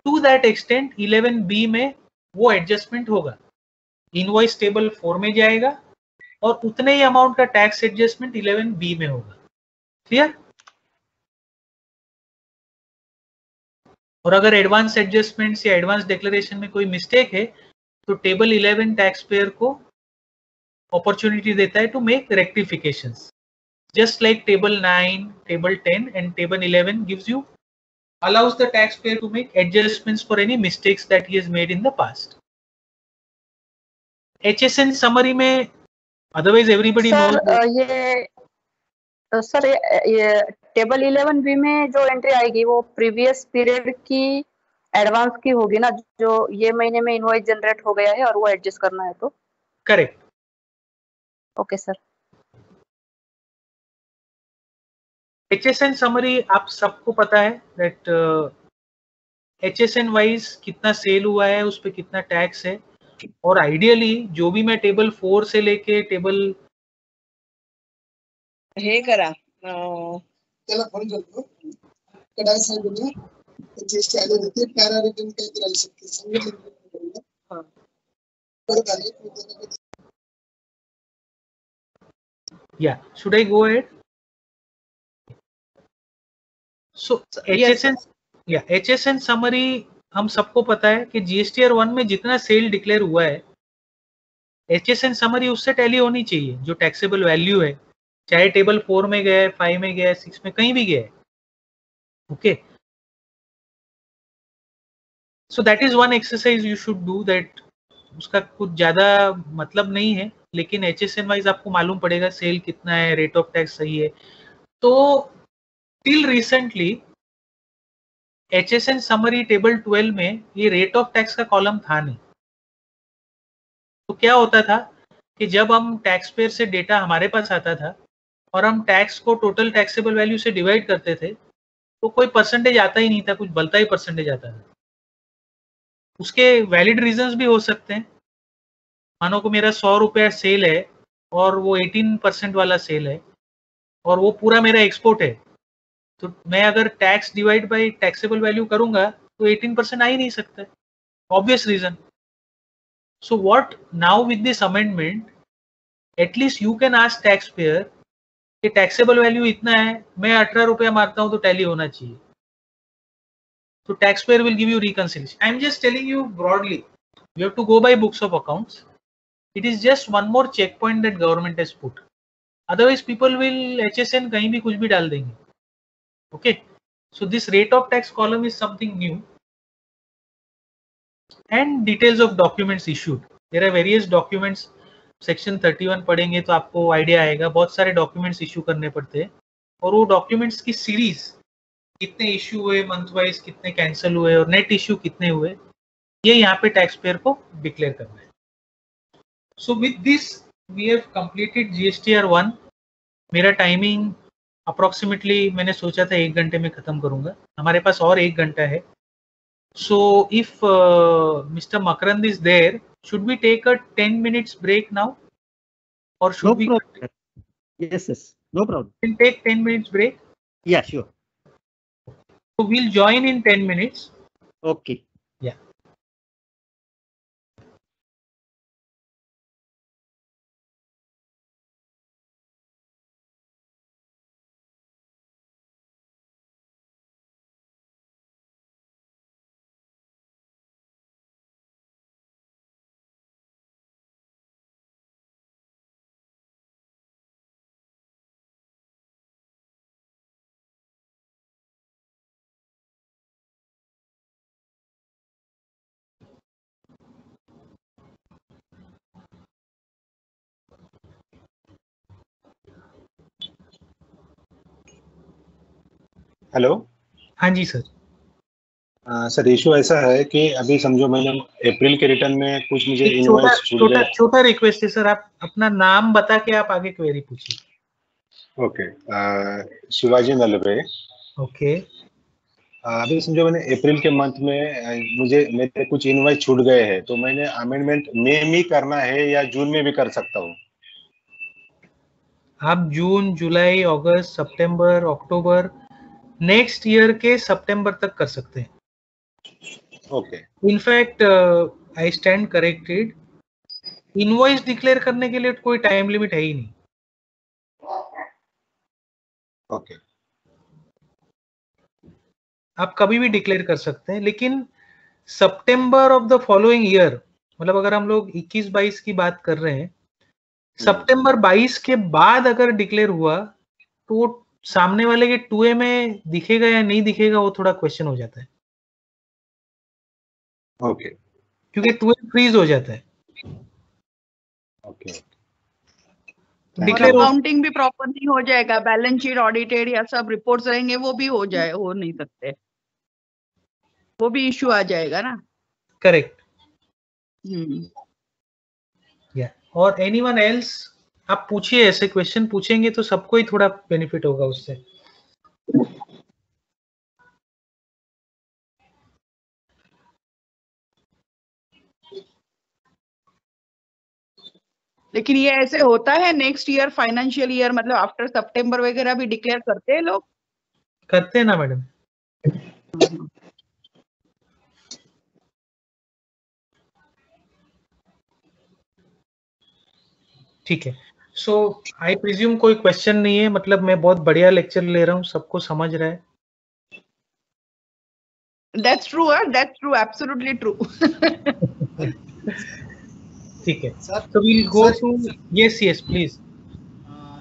टू दैट एक्सटेंट 11 में वो एडजस्टमेंट होगा। इनवॉइस टेबल फोर में जाएगा और उतने ही अमाउंट का टैक्स एडजस्टमेंट 11 बी में होगा। क्लियर और अगर एडवांस एडजस्टमेंट या एडवांस डिक्लेरेशन में कोई मिस्टेक है तो टेबल 11 टैक्स पेयर को अपॉर्चुनिटी देता है to make rectification just like table 9 table 10 and table 11 gives you allows the taxpayer to make adjustments for any mistakes that he has made in the past. HSN summary में otherwise everybody sir, knows. Uh, ये सर ये, ये टेबल 11 बी में जो एंट्री आएगी वो प्रीवियस पीरियड की एडवांस की होगी ना जो ये महीने में इनवॉइस जनरेट हो गया है और वो एडजस्ट करना है तो correct okay sir H S N summary आप सबको पता है that H S N wise कितना सेल हुआ है उस पर कितना टैक्स है। और आइडियली जो भी मैं टेबल फोर से लेके टेबल हे करा। त्याला फ़ोन करतो कडाय Yes, HSN, yeah, HSN summary हम सबको पता है कि जीएसटीआर वन में जितना सेल डिक्लेयर हुआ है एचएसएन समरी उससे टैली होनी चाहिए जो टैक्सेबल वैल्यू है। चाहे टेबल फोर में गया है फाइव में गया है सिक्स में कहीं भी गया है। Okay so that is one exercise you should do that उसका कुछ ज़्यादा मतलब नहीं है लेकिन एच एस एन वाइज आपको मालूम पड़ेगा सेल कितना है रेट ऑफ़ टैक्स सही है। तो till recently H S N summary table 12 में ये रेट ऑफ़ टैक्स का कॉलम था नहीं। तो क्या होता था कि जब हम टैक्स पेयर से डेटा हमारे पास आता था और हम टैक्स को टोटल टैक्सेबल वैल्यू से डिवाइड करते थे तो कोई परसेंटेज आता ही नहीं था, कुछ बलता ही परसेंटेज आता था। उसके वैलिड रीजंस भी हो सकते हैं। मानो को मेरा सौ रुपया सेल है और वो एटीन परसेंट वाला सेल है और वो पूरा मेरा एक्सपोर्ट है। तो मैं अगर tax divide by taxable value करूँगा तो एटीन परसेंट आ ही नहीं सकता obvious reason so what now with this amendment at least you can ask tax payer कि टैक्सेबल वैल्यू इतना है, मैं अठारह रुपया मारता हूँ तो टैली होना चाहिए। तो tax payer will give you reconciliation I am just telling you broadly you have to go by books of accounts it is just one more checkpoint that government has put otherwise, people will hsn kahin bhi kuch bhi dal denge okay? So, this rate of tax column is something new and details of documents issued. There are various documents. Section 31 पढ़ेंगे तो आपको आइडिया आएगा बहुत सारे डॉक्यूमेंट्स इशू करने पड़ते हैं और वो डॉक्यूमेंट्स की सीरीज़ कितने इशू हुए मंथ वाइज कितने कैंसिल हुए और नेट इशू कितने हुए ये यहाँ पे टैक्स पेयर को डिक्लेयर करना है so with this we have completed GSTR one मेरा टाइमिंग अप्रोक्सीमेटली मैंने सोचा था एक घंटे में खत्म करूँगा। हमारे पास और एक घंटा है। So if Mister Makarand is there should be take a 10 minutes break now और should be no problem take 10 minutes break या sure so we in 10 minutes okay. Hello हाँ जी सर सर इशू ऐसा है कि अभी समझो मैंने अप्रैल के रिटर्न में कुछ मुझे छोटा इनवॉइस छोटा छोटा रिक्वेस्ट है सर आप अपना नाम बता के आप आगे क्वेरी पूछिए। ओके शिवाजी नलवे। ओके अभी समझो मैंने अप्रैल के मंथ में मुझे मेरे कुछ इनवॉइस छूट गए हैं तो मैंने अमेंडमेंट मई में ही करना है या जून में भी कर सकता हूँ? आप जून जुलाई अगस्त सितंबर अक्टूबर नेक्स्ट ईयर के सितंबर तक कर सकते हैं। Okay in fact I stand corrected invoice declare करने के लिए कोई टाइम लिमिट है ही नहीं। Okay okay. आप कभी भी डिक्लेयर कर सकते हैं लेकिन September of the following year मतलब अगर हम लोग 21-22 की बात कर रहे हैं सितंबर 22 के बाद अगर डिक्लेयर हुआ तो सामने वाले के टू में दिखेगा या नहीं दिखेगा वो थोड़ा क्वेश्चन हो जाता है। Okay okay. क्योंकि टू फ्रीज हो जाता है। ओके अकाउंटिंग भी प्रॉपर नहीं हो जाएगा बैलेंस शीट ऑडिटेड या सब रिपोर्ट्स रहेंगे वो भी हो जाए हो नहीं सकते। वो भी इश्यू आ जाएगा ना। करेक्ट हम्म। या और एनीवन एल्स आप पूछिए ऐसे क्वेश्चन पूछेंगे तो सबको ही थोड़ा बेनिफिट होगा उससे। लेकिन ये ऐसे होता है नेक्स्ट ईयर फाइनेंशियल ईयर मतलब आफ्टर सितंबर वगैरह भी डिक्लेयर करते हैं लोग? करते हैं ना मैडम। ठीक है। सो आई प्रिज्यूम कोई क्वेश्चन नहीं है। मतलब मैं बहुत बढ़िया लेक्चर ले रहा हूँ। सबको समझ रहा है। That's true that's true absolutely true ठीक है। सर तो we'll go sir- to yes yes please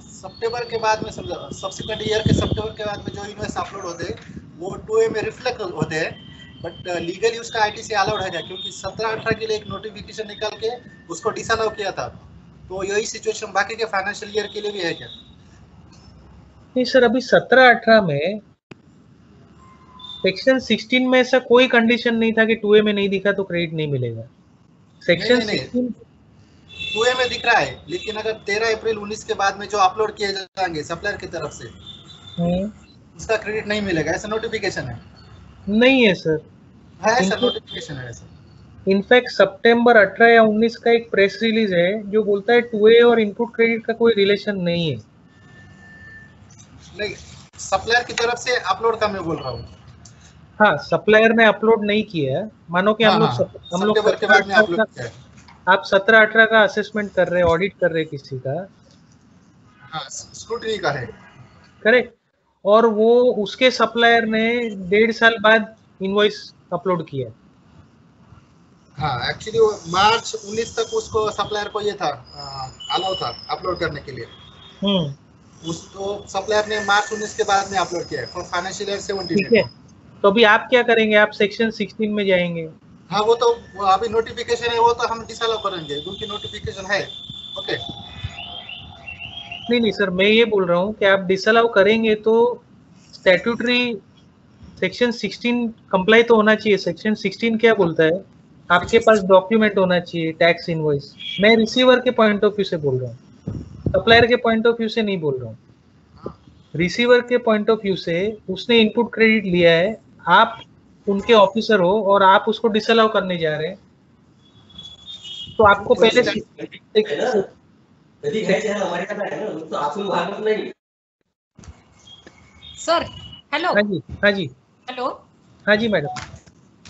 सितंबर के बाद में समझो। सब्सिक्वेंट ईयर के सितंबर के बाद में जो इनवॉइस अपलोड होते हैं वो टू ए में रिफ्लेक्ट होते हैं। बट लीगली उसका आईटीसी अलाउड है क्या? क्योंकि सत्रह अठारह के लिए एक नोटिफिकेशन निकाल के उसको डिसअलाउ किया था। तो यही सिचुएशन बाकी के फाइनेंशियल ईयर के लिए भी है क्या? नहीं सर अभी सत्रह अठारह में सेक्शन 16 में ऐसा कोई कंडीशन नहीं था कि टू ए में नहीं दिखा तो क्रेडिट नहीं मिलेगा। सेक्शन 16 टू में दिख रहा है लेकिन अगर तेरह अप्रैल उन्नीस के बाद में जो अपलोड किए जाएँगे सप्लायर की तरफ़ से हम्म, उसका क्रेडिट नहीं मिलेगा ऐसा नोटिफिकेशन है? नहीं है सर है सर नोटिफिकेशन है ऐसा। इनफैक्ट सितंबर 18 या 19 का एक प्रेस रिलीज़ है जो बोलता है टू ए और इनपुट क्रेडिट का कोई रिलेशन नहीं है। नहीं सप्लायर की तरफ़ से अपलोड का मैं बोल रहा हूँ। हाँ सप्लायर ने अपलोड नहीं किया है। मानो कि हम हाँ, लोग हाँ, हम लोग सितंबर के बाद में 17 अपलोड किया है। आप सत्रह अठारह का असेसमेंट कर रहे हैं ऑडिट कर रहे हैं किसी का। हाँ स्क्रूटनी का है। करेक्ट और वो उसके सप्लायर ने डेढ़ साल बाद इनवॉइस अपलोड किया हाँ। एक्चुअली वो मार्च 19 तक उसको सप्लायर को ये था अलाउ था अपलोड करने के लिए। हम्म। उस तो सप्लायर ने मार्च 19 के बाद में अपलोड किया फॉर फाइनेंशियल ईयर 17 ठीक है। तो अभी आप क्या करेंगे? आप सेक्शन 16 में जाएँगे। हाँ वो तो वो अभी नोटिफिकेशन है वो तो हम डिसअलाउ करेंगे उनकी नोटिफिकेशन है। ओके नहीं नहीं सर मैं ये बोल रहा हूँ कि आप डिसअलाउ करेंगे तो स्टैट्यूटरी सेक्शन 16 कंप्लाई तो होना चाहिए। सेक्शन 16 क्या बोलता है? आपके पास डॉक्यूमेंट होना चाहिए टैक्स इनवॉइस मैं रिसीवर के पॉइंट ऑफ़ व्यू से बोल रहा हूँ। सप्लायर के पॉइंट ऑफ़ व्यू से नहीं बोल रहा हूँ। रिसीवर के पॉइंट ऑफ़ व्यू से उसने इनपुट क्रेडिट लिया है। आप उनके ऑफिसर हो और आप उसको डिसअलाउ करने जा रहे हैं। तो आपको पहले सर हेलो हाँ जी हाँ जी। हेलो हाँ जी मैडम।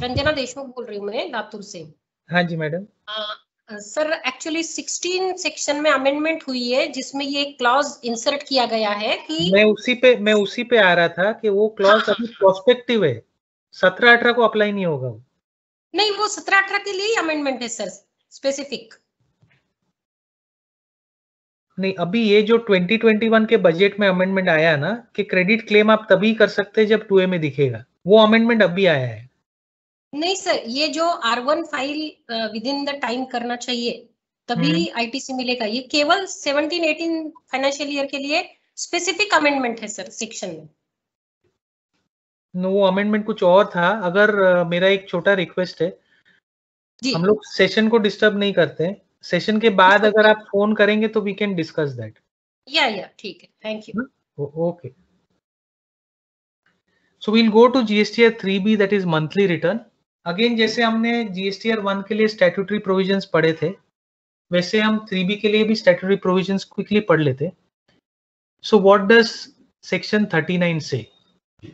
रंजना देशमुख बोल रही हूँ मैं लातूर से। हाँ जी मैडम। सर एक्चुअली 16 सेक्शन में अमेंडमेंट हुई है जिसमें ये क्लॉज इंसर्ट किया गया है कि मैं उसी पे मैं उसी पे आ रहा था कि वो क्लॉज हाँ। अभी प्रोस्पेक्टिव है। सत्रह अठारह को अप्लाई नहीं होगा नहीं वो सत्रह अठारह के लिए ही अमेंडमेंट है सर स्पेसिफिक नहीं अभी ये जो 2021 के बजट में अमेंडमेंट आया ना कि क्रेडिट क्लेम आप तभी कर सकते हैं जब टू में दिखेगा। वो अमेंडमेंट अभी आया है। नहीं सर ये जो R one file within the time करना चाहिए तभी आईटीसी मिलेगा। ये केवल 17 18 फाइनेंशियल ईयर के लिए स्पेसिफिक अमेंडमेंट है सर सेक्शन में। नो वो अमेंडमेंट कुछ और था। अगर अ, मेरा एक छोटा रिक्वेस्ट है। जी। हम लोग सेशन को डिस्टर्ब नहीं करते सेशन के बाद अगर आप फ़ोन करेंगे तो वी कैन डिस्कस दैट या या ठीक है। Thank you okay so we'll go to gstr 3b that is monthly return again जैसे हमने जीएसटीआर वन के लिए स्टैट्यूटरी प्रोविजंस पढ़े थे, वैसे हम थ्री बी के लिए भी स्टैट्यूटरी प्रोविजंस क्विकली पढ़ लेते। सो व्हाट डज सेक्शन 39 से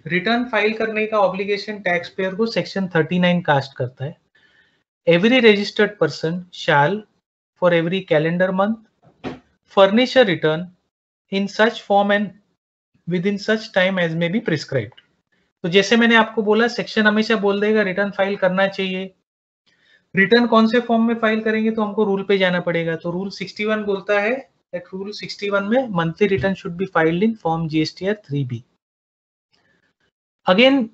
रिटर्न फ़ाइल करने का ऑब्लिगेशन टैक्स पेयर को सेक्शन 39 कास्ट करता है। Every registered person shall for every calendar month furnish a return in such form and within such time as may be prescribed तो जैसे मैंने आपको बोला सेक्शन हमेशा बोल देगा रिटर्न फ़ाइल करना चाहिए। रिटर्न कौन से फॉर्म में फ़ाइल करेंगे तो हमको रूल पे जाना पड़ेगा। तो रूल 61 बोलता है दैट रूल 61 में monthly return should be filed in form GSTR 3बी again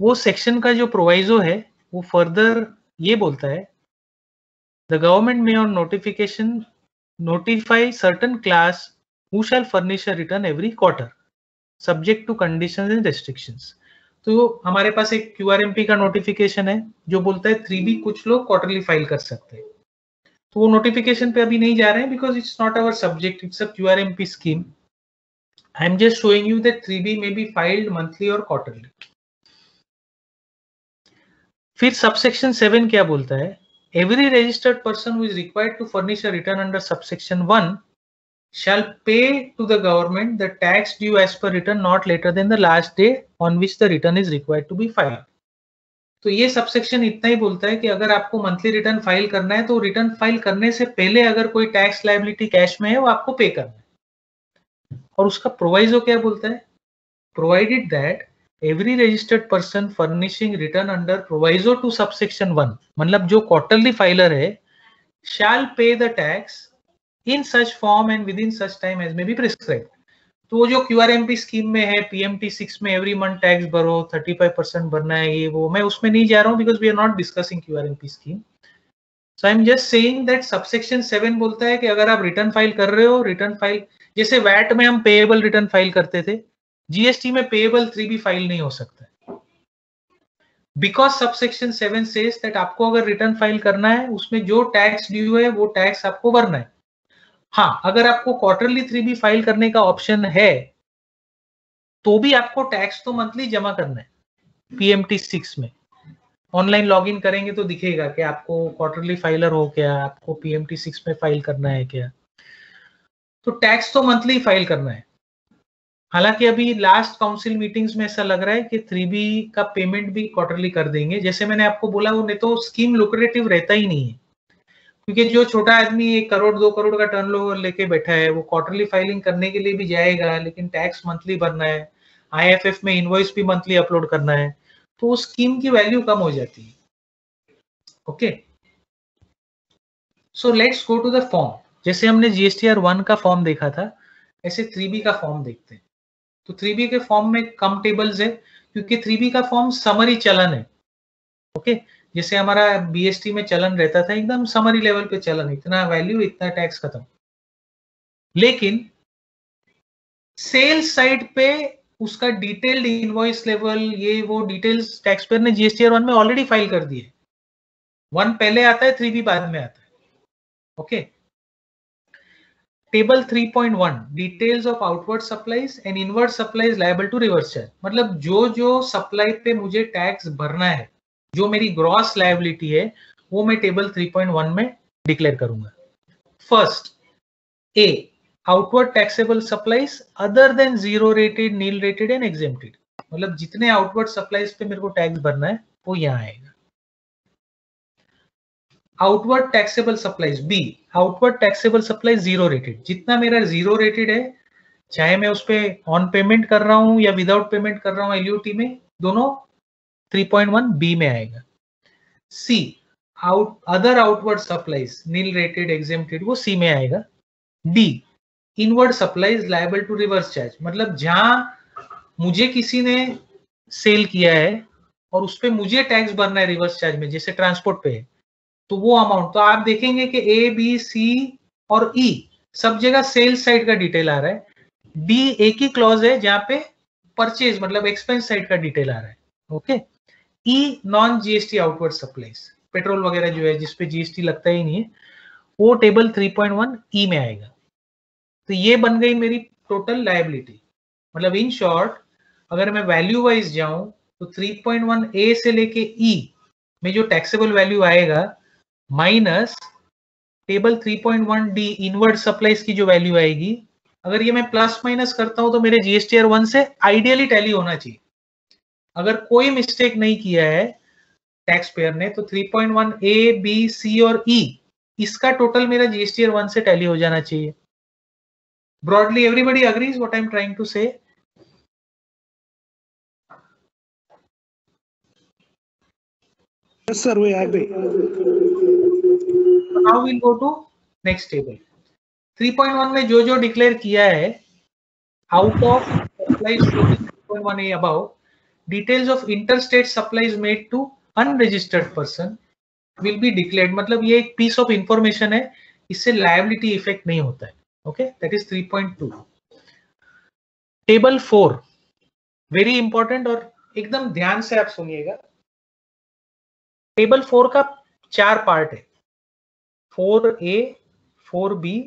वो सेक्शन का जो प्रोवाइजो है, वो फर्दर ये बोलता है the government may on notification notify certain class who shall furnish a return every quarter, subject to conditions and restrictions. तो हमारे पास एक क्यूआरएमपी का नोटिफिकेशन है, जो बोलता है, थ्री बी कुछ लोग क्वार्टरली फ़ाइल कर सकते हैं. तो वो नोटिफिकेशन पे अभी नहीं जा रहे हैं because it's not our subject it's a Q scheme I am just showing you that three B में बी फाइल्ड मंथली और क्वार्टरली फिर सबसेक्शन सेवन क्या बोलता है? Every registered person who is required to furnish a return under subsection 1 shall pay to the government the tax due as per return not later than the last day on which the return is required to be filed. तो ये सबसेक्शन इतना ही बोलता है कि अगर आपको मंथली रिटर्न फ़ाइल करना है तो रिटर्न फ़ाइल करने से पहले अगर कोई टैक्स लाइबिलिटी कैश में है, वो आपको पे करना है और उसका प्रोवाइजो क्या बोलता है provided that every registered person furnishing return under proviso to subsection one मतलब जो क्वार्टरली फाइलर है shall pay the tax in such form and within such time as may be prescribe तो जो क्यू स्कीम में है पीएमटी सिक्स में एवरी मंथ टैक्स भरो 35 परसेंट भरना है ये वो, मैं उसमें नहीं जा रहा हूँ because we are not discussing Q scheme so I am just saying that subsection seven बोलता है कि अगर आप रिटर्न फ़ाइल कर रहे हो रिटर्न फ़ाइल जैसे वैट में हम पेएबल रिटर्न फ़ाइल करते थे जीएसटी में पेएबल थ्री भी फ़ाइल नहीं हो सकता because subsection seven says that आपको अगर रिटर्न फ़ाइल करना है, उसमें जो टैक्स ड्यू है, वो टैक्स आपको भरना है। हाँ अगर आपको क्वार्टरली थ्री बी फ़ाइल करने का ऑप्शन है तो भी आपको टैक्स तो मंथली जमा करना है पीएमटी सिक्स में। ऑनलाइन लॉगिन करेंगे तो दिखेगा कि आपको क्वार्टरली फाइलर हो क्या आपको पीएमटी सिक्स में फ़ाइल करना है क्या। तो टैक्स तो मंथली फ़ाइल करना है। हालाँकि अभी लास्ट काउंसिल मीटिंग्स में ऐसा लग रहा है कि थ्री बी का पेमेंट भी क्वार्टरली कर देंगे। जैसे मैंने आपको बोला, वो नहीं तो स्कीम लुक्रेटिव रहता ही नहीं है। क्योंकि जो छोटा आदमी एक करोड़, दो करोड़ का टर्न ओवर लेके बैठा है, वो क्वार्टरली फाइलिंग करने के लिए भी जाएगा, लेकिन टैक्स मंथली भरना है आईएफएफ में इनवॉइस भी मंथली अपलोड करना है तो उस स्कीम की वैल्यू कम हो जाती है। Okay so let's go to the form जैसे हमने जीएसटीआर वन का फॉर्म देखा था, ऐसे थ्री बी का फॉर्म देखते हैं। तो थ्री बी के फॉर्म में कम टेबल्स है, क्योंकि थ्री बी का फॉर्म समरी चलन है। ओके जैसे हमारा बीएसटी में चलन रहता था, एकदम समरी लेवल पे चलन, इतना वैल्यू इतना टैक्स खत्म। लेकिन सेल्स साइड पे उसका डिटेल्ड इनवॉइस लेवल ये वो डिटेल्स टैक्स पेयर ने जीएसटी वन में ऑलरेडी फ़ाइल कर दिए वन पहले आता है थ्री भी बाद में आता है। Okay table 3.1 details of outward supplies and inward supplies liable to reverse charge मतलब जो जो सप्लाई पे मुझे टैक्स भरना है जो मेरी ग्रॉस लाइबिलिटी है, वो मैं टेबल 3.1 में डिक्लेयर करूँगा। First A outward taxable supplies other than zero rated nil rated and exempted मतलब जितने आउटवर्ड सप्लाईज पे मेरे को टैक्स भरना है, वो यहाँ आएगा। Outward taxable supplies B outward taxable supply zero rated जितना मेरा ज़ीरो रेटेड है, चाहे मैं उस पर ऑन पेमेंट कर रहा हूँ या विदाउट पेमेंट कर रहा हूँ एलयूटी में, दोनों 3.1 बी में आएगा। C out other outward supplies nil rated exempted वो सी में आएगा। D inward supplies liable to reverse charge मतलब जहाँ मुझे किसी ने सेल किया है और उस पर मुझे टैक्स भरना है रिवर्स चार्ज में जैसे ट्रांसपोर्ट पे है तो वो अमाउंट तो आप देखेंगे कि ए बी सी और ई e, सब जगह सेल्स साइड का डिटेल आ रहा है। डी एक ही क्लॉज है जहाँ पे परचेज मतलब एक्सपेंस साइड का डिटेल आ रहा है okay E non GST outward supplies petrol वगैरह जो है जिसपे जीएसटी लगता ही नहीं है, वो टेबल 3.1 ई में आएगा। तो ये बन गई मेरी टोटल लाइबिलिटी मतलब इन शॉर्ट अगर मैं वैल्यू वाइज जाऊँ तो 3.1 ए से लेके ई e में जो टैक्सेबल वैल्यू आएगा minus table 3.1 D inward supplies की जो वैल्यू आएगी, अगर ये मैं प्लस माइनस करता हूँ तो मेरे जीएसटीआर वन से आइडियली टैली होना चाहिए। अगर कोई मिस्टेक नहीं किया है टैक्स पेयर ने तो 3.1 ए बी सी और ई e, इसका टोटल मेरा जीएसटी वन से टैली हो जाना चाहिए broadly everybody agrees what I am trying to say Yes, sir, we agree. Now we'll go to next table. 3.1 में जो जो डिक्लेयर किया है out of 3.1 A about details of interstate supplies made to unregistered person will be declared मतलब ये एक piece of information है इससे liability effect नहीं होता है okay that is 3.2 table four very important और एकदम ध्यान से आप सुनिएगा टेबल फोर का चार पार्ट है four A four B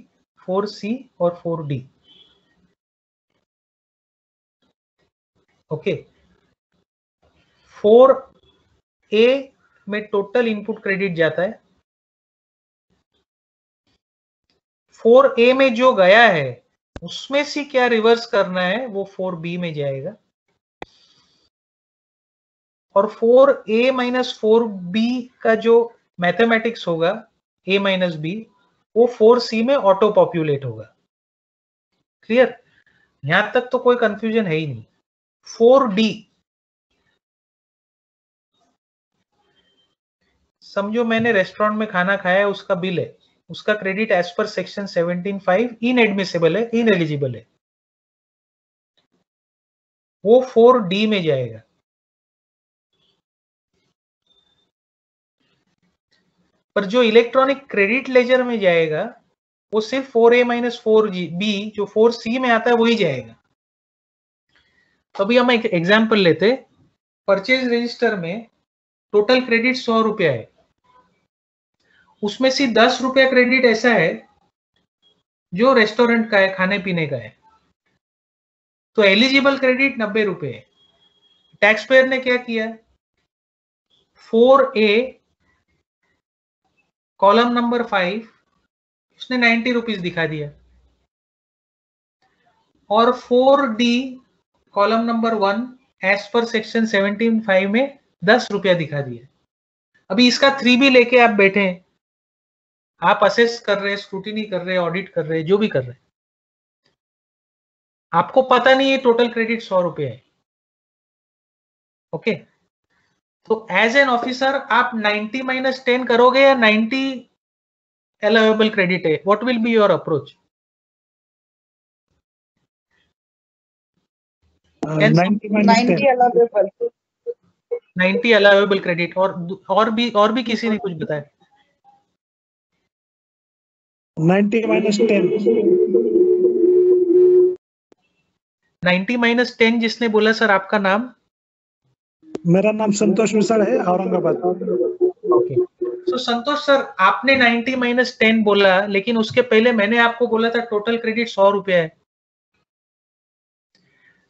four C और four D okay four A में टोटल इनपुट क्रेडिट जाता है। फोर ए में जो गया है, उसमें से क्या रिवर्स करना है, वो फोर बी में जाएगा। और four A minus four B का जो मैथमेटिक्स होगा, ए माइनस बी, वो फोर सी में ऑटो पॉपुलेट होगा। क्लियर यहाँ तक तो कोई कंफ्यूजन है ही नहीं। फोर डी समझो मैंने रेस्टोरेंट में खाना खाया है, उसका बिल है। उसका credit as per section 17.5 inadmissible है इनएलिजिबल है। वो फोर डी में जाएगा। पर जो इलेक्ट्रॉनिक क्रेडिट लेजर में जाएगा, वो सिर्फ़ four A minus four G B जो फोर सी में आता है, वही जाएगा। तो अभी हम एक एग्ज़ाम्पल लेते। परचेज रजिस्टर में टोटल क्रेडिट सौ रुपया है। उसमें से दस रुपया क्रेडिट ऐसा है जो रेस्टोरेंट का है, खाने पीने का है। तो एलिजिबल क्रेडिट नब्बे रुपए है। टैक्स पेयर ने क्या किया? Four A column number five उसने नाइन्टी रुपीज़ दिखा दिया। और four D column number one as per section seventeen five में दस रुपया दिखा दिया। अभी इसका थ्री भी लेके आप बैठे हैं। आप असेस कर रहे हैं स्क्रूटिनी कर रहे हैं ऑडिट कर रहे हैं जो भी कर रहे। हैं आपको पता नहीं है टोटल क्रेडिट सौ रुपए है। ओके तो एज एन ऑफिसर आप 90 माइनस टेन करोगे या 90 अलाउेबल क्रेडिट है? What will be your approach ninety allowable credit और और भी और भी किसी ने कुछ बताया? 90 माइनस टेन। 90 माइनस टेन जिसने बोला सर आपका नाम? मेरा नाम संतोष मिश्रा है Aurangabad. Okay. So Santosh sir आपने 90 माइनस टेन बोला लेकिन उसके पहले मैंने आपको बोला था टोटल क्रेडिट सौ रुपया है।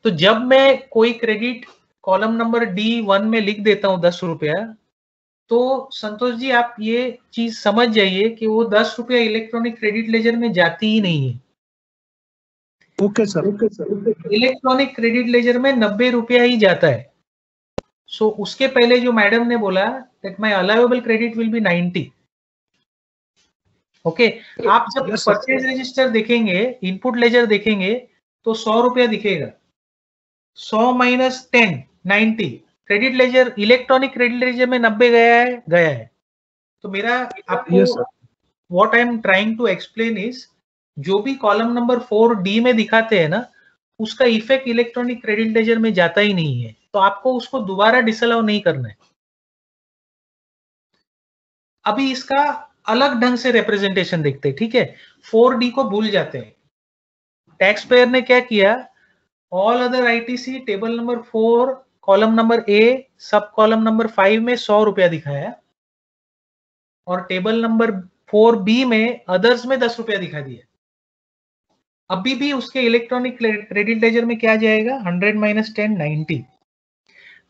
तो जब मैं कोई credit column number D one में लिख देता हूँ दस रुपया तो संतोष जी आप ये चीज़ समझ जाइए कि वो दस रुपया इलेक्ट्रॉनिक क्रेडिट लेजर में जाती ही नहीं है। Okay sir. Okay sir. Electronic credit ledger में नब्बे रुपया ही जाता है। सो so, उसके पहले जो मैडम ने बोला that my allowable credit will be 90 okay आप जब परचेज रजिस्टर देखेंगे इनपुट लेजर देखेंगे तो सौ रुपया दिखेगा। सौ minus ten ninety credit ledger electronic credit ledger में नब्बे गया है गया है। तो मेरा आपको what I am trying to explain is जो भी कॉलम नंबर फोर डी में दिखाते हैं ना उसका इफ़ेक्ट इलेक्ट्रॉनिक क्रेडिट लेजर में जाता ही नहीं है। तो आपको उसको दोबारा डिसअलाउ नहीं करना है। अभी इसका अलग ढंग से रिप्रेजेंटेशन देखते हैं ठीक है? फोर डी को भूल जाते हैं। टैक्स पेयर ने क्या किया? All other ITC table number four column number A sub column number five में सौ रुपया दिखाया और टेबल नंबर फोर बी में अदर्स में दस रुपया दिखा दिया अभी भी उसके इलेक्ट्रॉनिक क्रेडिट लेजर में क्या जाएगा? हंड्रेड माइनस टेन नाइनटी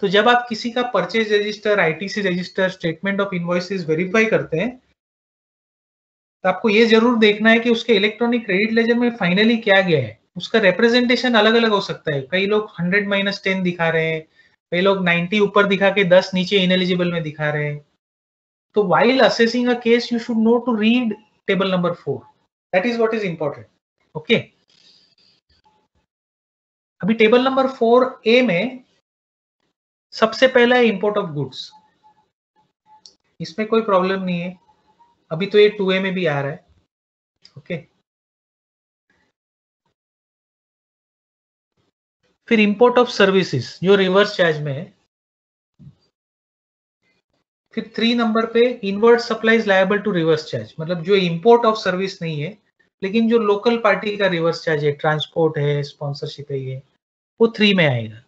तो जब आप किसी का purchase register ITC register statement of invoices verify करते हैं तो आपको ये ज़रूर देखना है कि उसके इलेक्ट्रॉनिक क्रेडिट लेजर में फाइनली क्या गया है। उसका रिप्रेजेंटेशन अलग अलग हो सकता है। कई लोग हंड्रेड माइनस टेन दिखा रहे हैं। कई लोग 90 ऊपर दिखा के 10 नीचे इनएलिजिबल में दिखा रहे हैं। तो while assessing a case you should know to read table number four that is what is important okay अभी टेबल नंबर फोर ए में सबसे पहला है इंपोर्ट ऑफ़ गुड्स इसमें कोई प्रॉब्लम नहीं है। अभी तो ये टू ए में भी आ रहा है ओके okay. फिर इंपोर्ट ऑफ़ सर्विसेज़ जो रिवर्स चार्ज में है। फिर थ्री नंबर पे inward supplies liable to reverse charge मतलब जो इंपोर्ट ऑफ़ सर्विस नहीं है, लेकिन जो लोकल पार्टी का रिवर्स चार्ज है ट्रांसपोर्ट है स्पॉन्सरशिप है, ये, वो थ्री में आएगा।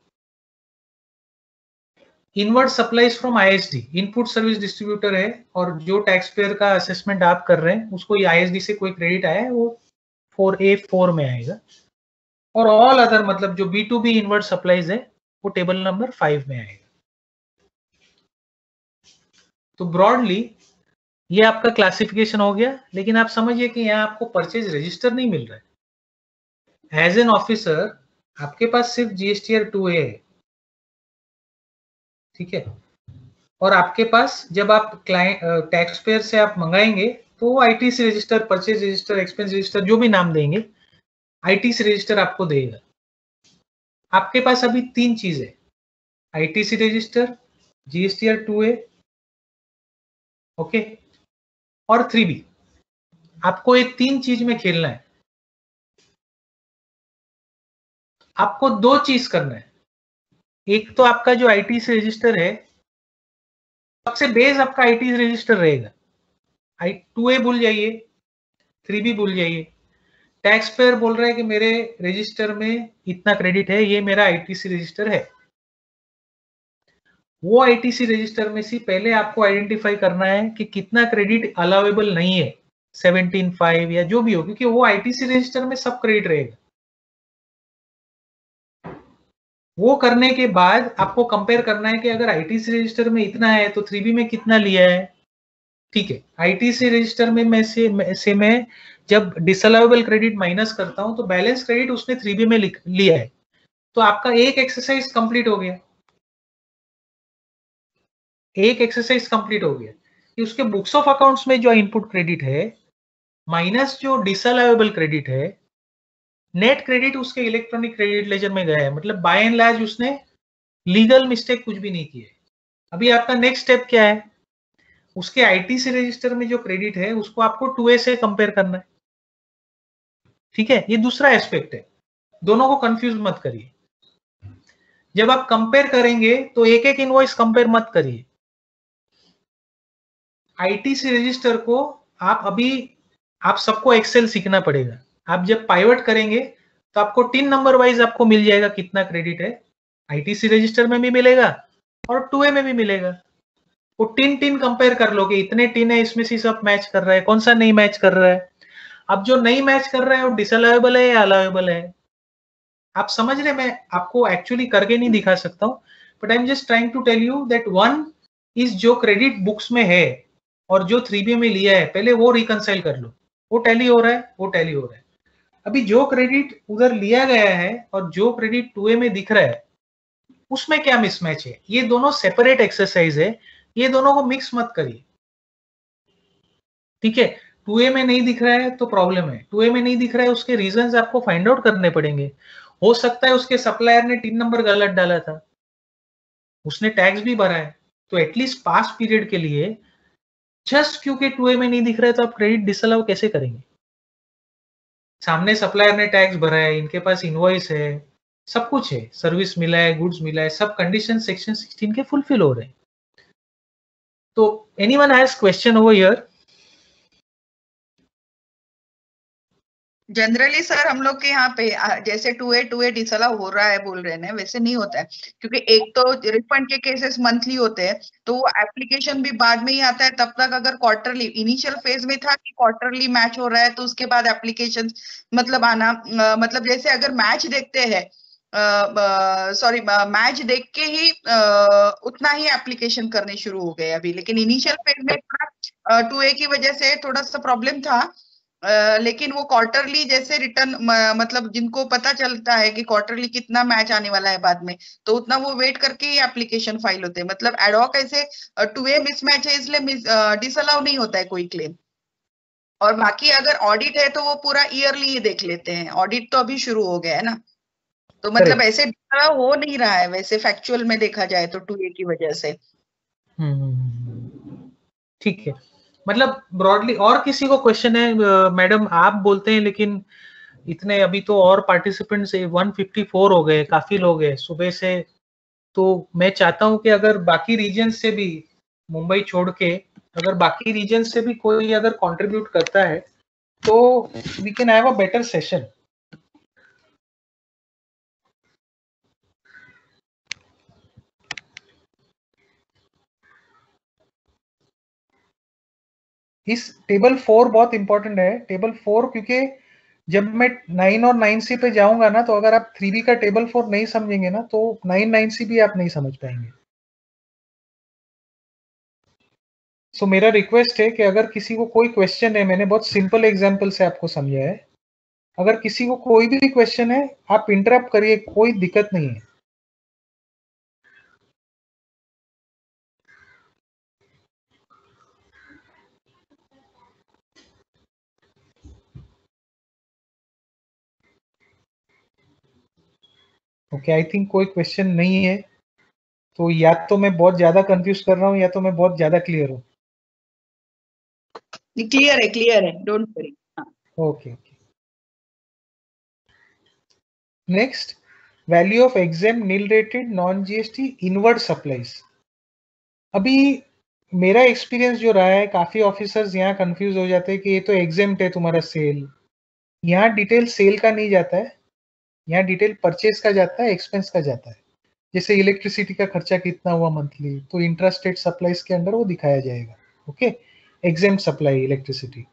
Inward supplies from ISD input service distributor है, और जो टैक्स पेयर का असेसमेंट आप कर रहे हैं, उसको आई आईएसडी से कोई क्रेडिट आया है, वो फोर ए फोर में आएगा। और ऑल अदर मतलब जो B to B inward supplies है, वो टेबल नंबर फाइव में आएगा। तो ब्रॉडली ये आपका क्लासिफिकेशन हो गया, लेकिन आप समझिए कि यहाँ आपको परचेज रजिस्टर नहीं मिल रहा है। एज एन ऑफिसर आपके पास सिर्फ़ जीएसटीआर टू ए है। ठीक है? और आपके पास जब आप क्लाइंट टैक्स पेयर से आप मंगाएँगे तो ITC register purchase register expense register जो भी नाम देंगे आईटीसी रजिस्टर आपको देगा। आपके पास अभी तीन चीज़ है। ITC register GSTR two A okay और थ्री बी आपको ये तीन चीज़ में खेलना है। आपको दो चीज़ करना है। एक तो आपका जो आईटीसी रजिस्टर है, सबसे बेस आपका आईटी रजिस्टर रहेगा। आई टू ए भूल जाइए थ्री बी भूल जाइए। टैक्स पेयर बोल रहा है कि मेरे रजिस्टर में इतना क्रेडिट है, ये मेरा आईटीसी रजिस्टर है। वो आईटीसी रजिस्टर में से पहले आपको आइडेंटिफाई करना है कि कितना क्रेडिट अलाउेबल नहीं है सेवनटीन फाइव या जो भी हो, क्योंकि वो आईटीसी रजिस्टर में सब क्रेडिट रहेगा। वो करने के बाद आपको कंपेयर करना है कि अगर आईटीसी रजिस्टर में इतना है तो थ्री में कितना लिया है? ठीक है आईटीसी रजिस्टर में मैं से, से मैं जब डिसअलाउेबल क्रेडिट माइनस करता हूँ तो बैलेंस क्रेडिट उसने थ्री बी में लिया है। तो आपका एक एक्सरसाइज कंप्लीट हो गया। एक एक्सरसाइज कंप्लीट हो गया। कि उसके बुक्स ऑफ़ अकाउंट्स में जो इनपुट क्रेडिट है माइनस जो डिसअलाउेबल क्रेडिट है नेट क्रेडिट उसके इलेक्ट्रॉनिक क्रेडिट लेजर में गया है। मतलब बाय एंड लार्ज उसने लीगल मिस्टेक कुछ भी नहीं की है। अभी आपका नेक्स्ट स्टेप क्या है? उसके आईटीसी रजिस्टर में जो क्रेडिट है, उसको आपको टू से कंपेयर करना है। ठीक है? ये दूसरा एस्पेक्ट है। दोनों को कंफ्यूज मत करिए। जब आप कंपेयर करेंगे तो एक एक इनवॉइस कंपेयर मत करिए। आईटीसी रजिस्टर को आप अभी, आप सबको एक्सेल सीखना पड़ेगा। आप जब पाइवट करेंगे तो आपको टिन नंबर वाइज आपको मिल जाएगा कितना क्रेडिट है। आईटीसी रजिस्टर में भी मिलेगा और टू में भी मिलेगा। वो टिन टिन कंपेयर कर लोगे, इतने टिन है, इसमें से सब मैच कर रहा है, कौन सा नहीं मैच कर रहा है? अब जो नहीं मैच कर रहा है, वो डिसअलाउेबल है या अलाउेबल है? आप समझ रहे मैं आपको एक्चुअली करके नहीं दिखा सकता हूँ but I am just trying to tell you that one is जो क्रेडिट बुक्स में है, और जो थ्री बी में लिया है, पहले वो रिकनसाइल कर लो। वो टैली हो रहा है, वो टैली हो रहा है। अभी जो क्रेडिट उधर लिया गया है, और जो क्रेडिट टू ए में दिख रहा है, उसमें क्या मिसमैच है? ये दोनों सेपरेट एक्सरसाइज है ये दोनों को मिक्स मत करिए। ठीक है? टू में नहीं दिख रहा है तो प्रॉब्लम है। टू में नहीं दिख रहा है उसके रीजन आपको फाइंड आउट करने पड़ेंगे। हो सकता है उसके सप्लायर ने तीन नंबर गलत डाला था। उसने टैक्स भी भरा है। तो एटलीस्ट पास पीरियड के लिए जस्ट क्योंकि टू में नहीं दिख रहा है तो आप क्रेडिट डिसअलाउ कैसे करेंगे? सामने सप्लायर ने टैक्स भरा है, इनके पास इनवॉइस है, सब कुछ है। सर्विस मिला है गुड्स मिला है, सब कंडीशन सेक्शन 16 के फुलफिल हो रहे हैं। तो anyone has question over here generally sir हम लोग के यहाँ पे जैसे टू ए टू ए डिसला हो रहा है बोल रहे हैं वैसे नहीं होता है। क्योंकि एक तो रिफंड के केसेस मंथली होते हैं तो वो एप्लीकेशन भी बाद में ही आता है। तब तक अगर क्वार्टरली इनिशियल फ़ेज़ में था कि क्वार्टरली मैच हो रहा है तो उसके बाद एप्लीकेशन मतलब आना मतलब जैसे अगर मैच देखते हैं सॉरी मैच देख के ही uh, उतना ही एप्लीकेशन करने शुरू हो गए अभी। लेकिन इनिशियल फ़ेज़ में टू ए की वजह से थोड़ा सा प्रॉब्लम था। uh, लेकिन वो क्वार्टरली जैसे रिटर्न मतलब जिनको पता चलता है कि क्वार्टरली कितना मैच आने वाला है बाद में तो उतना वो वेट करके ही एप्लीकेशन फ़ाइल होते हैं। मतलब एडॉक ऐसे टू ए मिसमैच है इसलिए डिसअलाउ नहीं होता है कोई क्लेम और बाकी अगर ऑडिट है तो वो पूरा ईयरली ही देख लेते हैं। ऑडिट तो अभी शुरू हो गया है ना। तो मतलब ऐसे हो नहीं रहा है वैसे फैक्चुअल में देखा जाए तो टू ए की वजह से। हम्म, हम्म, हम्म, ठीक है। मतलब ब्रॉडली और किसी को क्वेश्चन है मैडम आप बोलते हैं लेकिन इतने अभी तो और पार्टिसिपेंट्स 154 हो गए काफ़ी लोग हैं सुबह से। तो मैं चाहता हूँ कि अगर बाकी रीजन से भी मुंबई छोड़ के अगर बाकी रीजन से भी कोई अगर कंट्रीब्यूट करता है तो we can have a better session इस टेबल फोर बहुत इंपॉर्टेंट है। टेबल फोर क्योंकि जब मैं नाइन और नाइन सी पे जाऊँगा ना तो अगर आप थ्री बी का टेबल फोर नहीं समझेंगे ना तो नाइन नाइन सी भी आप नहीं समझ पाएँगे। सो so, मेरा रिक्वेस्ट है कि अगर किसी को कोई क्वेश्चन है मैंने बहुत सिंपल एग्जांपल से आपको समझाया है। अगर किसी को कोई भी क्वेश्चन है आप इंटरप्ट करिए कोई दिक्कत नहीं है। ओके आई थिंक कोई क्वेश्चन नहीं है। तो या तो मैं बहुत ज़्यादा कंफ्यूज कर रहा हूँ या तो मैं बहुत ज़्यादा क्लियर हूँ। क्लियर है क्लियर है don't worry okay okay next value of exempt nil rated non GST inward supplies अभी मेरा एक्सपीरियंस जो रहा है काफ़ी ऑफिसर्स यहाँ कंफ्यूज हो जाते हैं कि ये तो एग्ज़ाम है तुम्हारा सेल यहाँ डिटेल सेल का नहीं जाता है। यहाँ डिटेल परचेज का जाता है एक्सपेंस का जाता है। जैसे इलेक्ट्रिसिटी का खर्चा कितना हुआ मंथली तो इंट्रास्टेट सप्लाईज के अंदर वो दिखाया जाएगा ओके एग्ज़ाम सप्लाई इलेक्ट्रिसिटी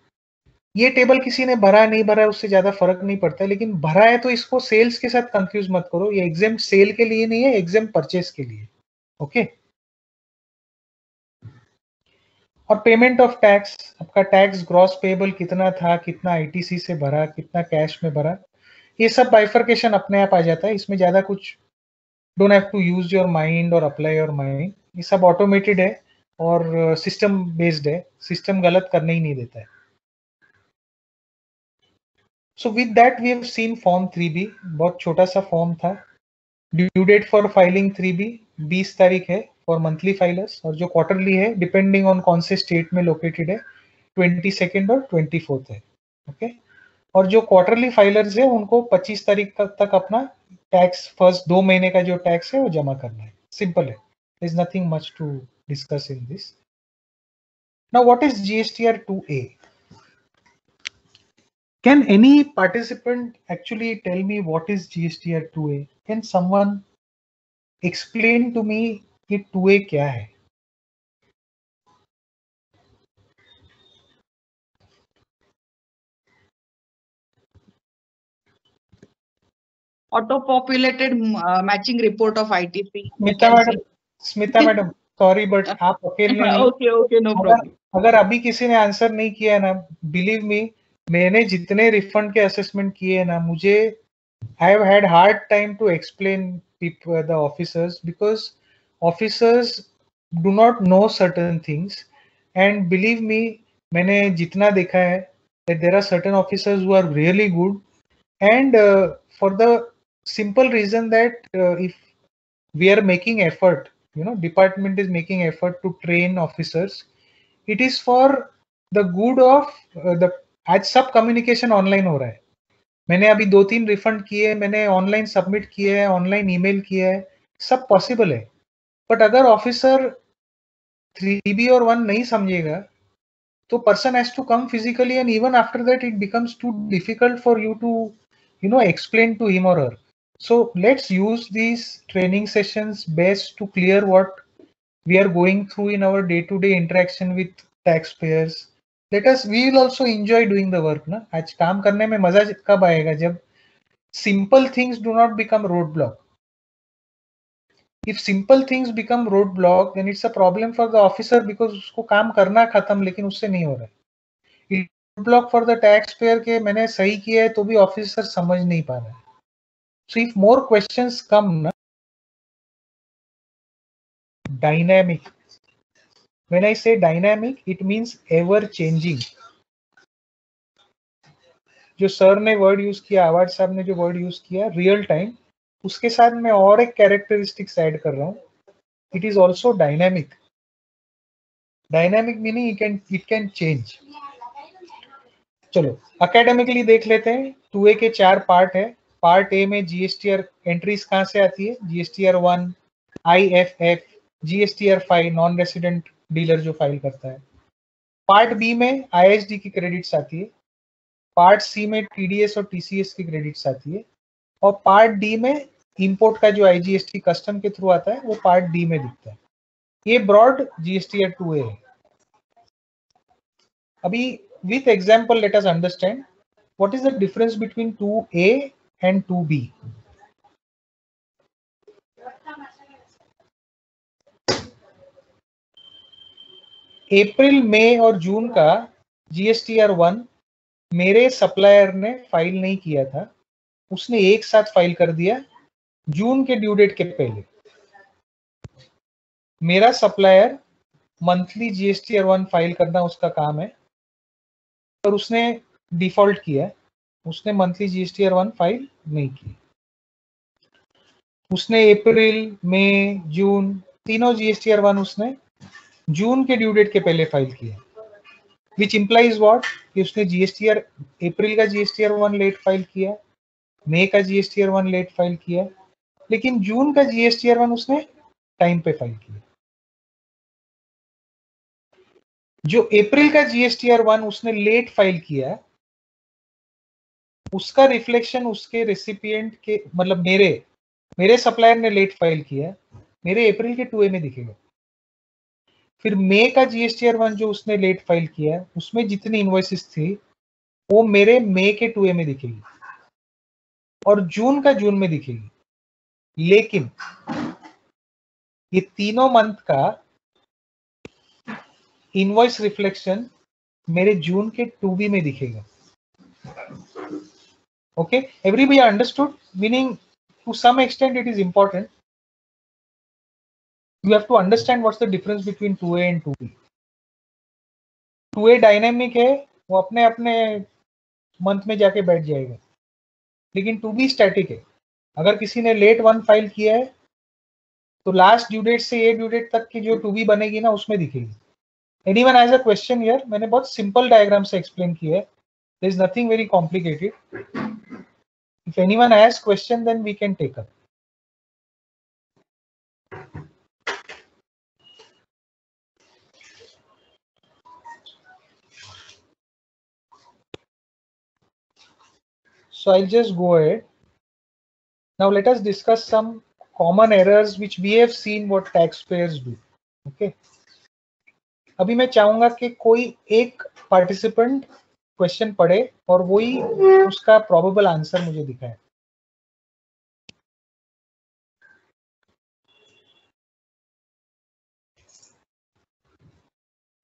ये टेबल किसी ने भरा, नहीं भरा, उससे ज़्यादा फ़र्क नहीं पड़ता लेकिन भरा है तो इसको सेल्स के साथ कंफ्यूज मत करो। ये एग्ज़ाम सेल के लिए नहीं है एग्ज़ाम परचेज के लिए ओके और पेमेंट ऑफ़ टैक्स आपका टैक्स ग्रॉस पेबल कितना था, कितना आईटीसी से भरा, कितना कैश में भरा ये सब बाइफर्केशन अपने आप आ जाता है। इसमें ज़्यादा कुछ don't have to use your mind और अप्लाई योर माइंड ये सब ऑटोमेटेड है और सिस्टम uh, बेस्ड है। सिस्टम गलत करने ही नहीं देता है। So with that we have seen form three B बहुत छोटा सा फॉर्म था। Due date for filing three B बीस तारीख है फॉर मंथली फाइलर्स और जो क्वार्टरली है डिपेंडिंग ऑन कौन से स्टेट में लोकेटेड है ट्वेंटी सेकेंड और ट्वेंटी फोर्थ है। Okay okay? और जो क्वार्टरली फाइलर्स है, उनको 25 तारीख तक तक अपना टैक्स फ़र्स्ट दो महीने का जो टैक्स है, वो जमा करना है। सिंपल है। Is nothing much to discuss in this now what is GSTR 2A can any participant actually tell me what is GSTR 2A can someone explain to me कि 2A क्या है? Auto populated uh, matching report of ITC. Smita madam Smita madam sorry but आप अकेले नहीं ओके ओके नो प्रॉब्लम अगर अभी किसी ने आंसर नहीं किया है ना बिलीव मी मैंने जितने रिफंड के असेसमेंट किए ना मुझे I have had hard time to explain the officers because officers do not know certain things and believe me मैंने जितना देखा है there are certain officers who are really good and for the simple reason that uh, if we are making effort you know department is making effort to train officers it is for the good of uh, the आज सब कम्युनिकेशन ऑनलाइन हो रहा है। मैंने अभी दो तीन रिफंड किए मैंने ऑनलाइन सबमिट किए हैं ऑनलाइन ईमेल किया है सब पॉसिबल है। बट अगर ऑफिसर थ्री बी और वन नहीं समझेगा तो person has to come physically and even after that it becomes too difficult for you to you know explain to him और हर So let's use these training sessions best to clear what we are going through in our day-to-day -day interaction with taxpayers. Let us, we will also enjoy doing the work. Na? आज काम करने में मज़ा कब आएगा जब simple things do not become roadblock. If simple things become roadblock, then it's a problem for the officer because उसको काम करना खत्म लेकिन उससे नहीं हो रहा है. Roadblock for the taxpayer के मैंने सही किया है तो भी ऑफिसर समझ नहीं पा रहा है. So if more questions come, dynamic. When I say dynamic, it means ever changing. जो सर ने वर्ड यूज़ किया आवाज़ साहब ने जो वर्ड यूज़ किया रियल टाइम उसके साथ मैं और एक कैरेक्टरिस्टिक्स ऐड कर रहा हूँ. It is also dynamic dynamic meaning can it can change चलो अकेडमिकली देख लेते हैं. टू ए के चार पार्ट है. पार्ट ए में जीएसटीआर एंट्रीज कहाँ से आती है? GSTR one I F F GSTR five non resident dealer जो फ़ाइल करता है। पार्ट बी में आईएसडी की क्रेडिट्स आती है। पार्ट सी में टीडीएस और टीसीएस की क्रेडिट्स आती है। और पार्ट डी में इंपोर्ट का जो आईजीएसटी कस्टम के थ्रू आता है, वो पार्ट डी में दिखता है। ये ब्रॉड जीएसटीआर टू ए है। अभी with example let us understand what is the difference between 2a and 2b. April मई और जून का जीएसटीआर वन मेरे सप्लायर ने फ़ाइल नहीं किया था। उसने एक साथ फ़ाइल कर दिया। जून के ड्यू डेट के पहले। मेरा supplier monthly GSTR one file करना उसका काम है। पर उसने डिफ़ॉल्ट किया। उसने मंथली जीएसटीआर वन फ़ाइल नहीं की। उसने अप्रैल मई जून तीनों जीएसटीआर वन उसने जून के ड्यू डेट के पहले फ़ाइल किया विच इम्प्लाइज वॉट कि उसने जीएसटीआर अप्रैल का जीएसटीआर वन लेट फ़ाइल किया मई का जीएसटीआर वन लेट फ़ाइल किया, लेकिन जून का जीएसटीआर वन उसने टाइम पे फ़ाइल किया। जो अप्रैल का जीएसटीआर वन उसने लेट फ़ाइल किया उसका रिफ्लेक्शन उसके रेसिपिएंट के मतलब मेरे मेरे सप्लायर ने लेट फ़ाइल किया मेरे अप्रैल के टू में दिखेगा। फिर मई का जीएसटीआर वन जो उसने लेट फ़ाइल किया उसमें जितनी इन्वॉइसेस थी, वो मेरे मई के टू में दिखेगी। और जून का जून में दिखेगी। लेकिन, ये तीनों मंथ का इनवॉइस रिफ्लेक्शन मेरे जून के टू बी में दिखेगा। Okay everybody understood meaning to some extent it is important you have to understand what's the difference between 2a and 2b 2a dynamic है, वो अपने अपने मंथ में जाके बैठ जाएगा। लेकिन 2b स्टैटिक है। अगर किसी ने लेट वन फ़ाइल किया है तो लास्ट ड्यू डेट से ये ड्यू डेट तक की जो 2b बनेगी ना, उसमें दिखेगी। एनीवन हैज़ अ क्वेश्चन मैंने बहुत सिंपल डायग्राम से एक्सप्लेन किया है। Is nothing very complicated If anyone has question then we can take up So I'll just go ahead. Now let us discuss some common errors which we have seen what taxpayers do. Okay. अभी मैं चाहूंगा कि कोई एक पार्टिसिपेंट क्वेश्चन पढ़े और वही उसका प्रोबेबल आंसर मुझे दिखाए।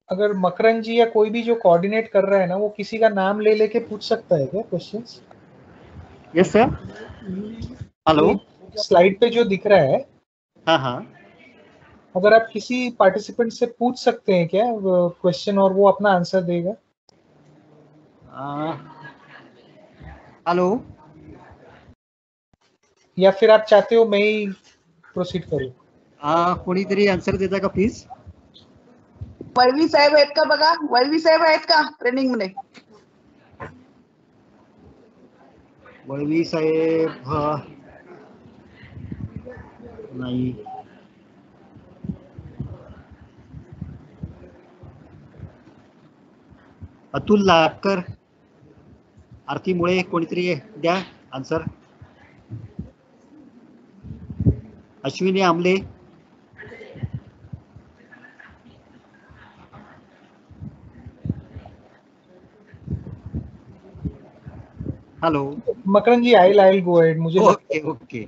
अगर मकरन जी या कोई भी जो कोऑर्डिनेट कर रहा है ना वो किसी का नाम ले लेके पूछ सकता है क्या questions yes sir hello slide पे जो दिख रहा है हाँ हाँ. अगर आप किसी पार्टिसिपेंट से पूछ सकते हैं क्या क्वेश्चन और वो अपना आंसर देगा। हेलो? या फिर आप चाहते हो मैं ही प्रोसीड करूँ? कोणीतरी आन्सर देता का प्लीज़ वळवी साहेब आहेत का बघा? वळवी साहेब आहेत का ट्रेनिंग मध्ये? वळवी साहेब हा, नाही. अतुल लाटकर आरती मुळे कोणीतरी द्या. Answer Ashwini Amle. Hello Makarand ji I I go ahead मुझे okay okay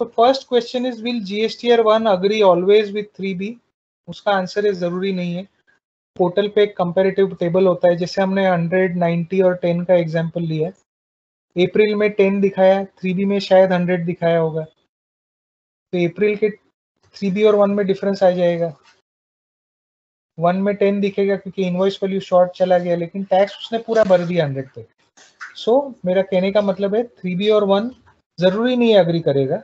so first question is will GSTR one agree always with three B उसका आंसर है ज़रूरी नहीं है। पोर्टल पे एक कंपेरेटिव टेबल होता है जैसे हमने 100 90 और 10 का एग्जांपल लिया अप्रैल में 10 दिखाया 3b में शायद 100 दिखाया होगा। तो अप्रैल के 3b और वन में डिफरेंस आ जाएगा। वन में टेन दिखेगा क्योंकि इनवॉइस वैल्यू शॉर्ट चला गया लेकिन टैक्स उसने पूरा भर दिया 100 तक सो so, मेरा कहने का मतलब है थ्री बी और वन ज़रूरी नहीं है अग्री करेगा।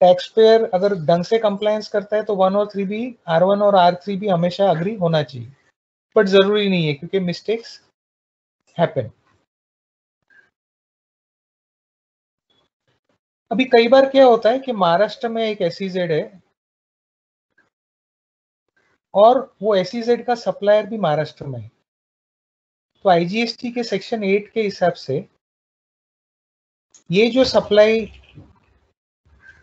टैक्स पेयर अगर ढंग से कंप्लायंस करता है तो वन और थ्री भी आर वन और आर थ्री भी हमेशा अग्री होना चाहिए। बट ज़रूरी नहीं है, क्योंकि मिस्टेक्स हैपन अभी कई बार क्या होता है कि महाराष्ट्र में एक एसीजेड है, और वो एसीजेड का सप्लायर भी महाराष्ट्र में है। तो आईजीएसटी के सेक्शन एट के हिसाब से, ये जो सप्लाई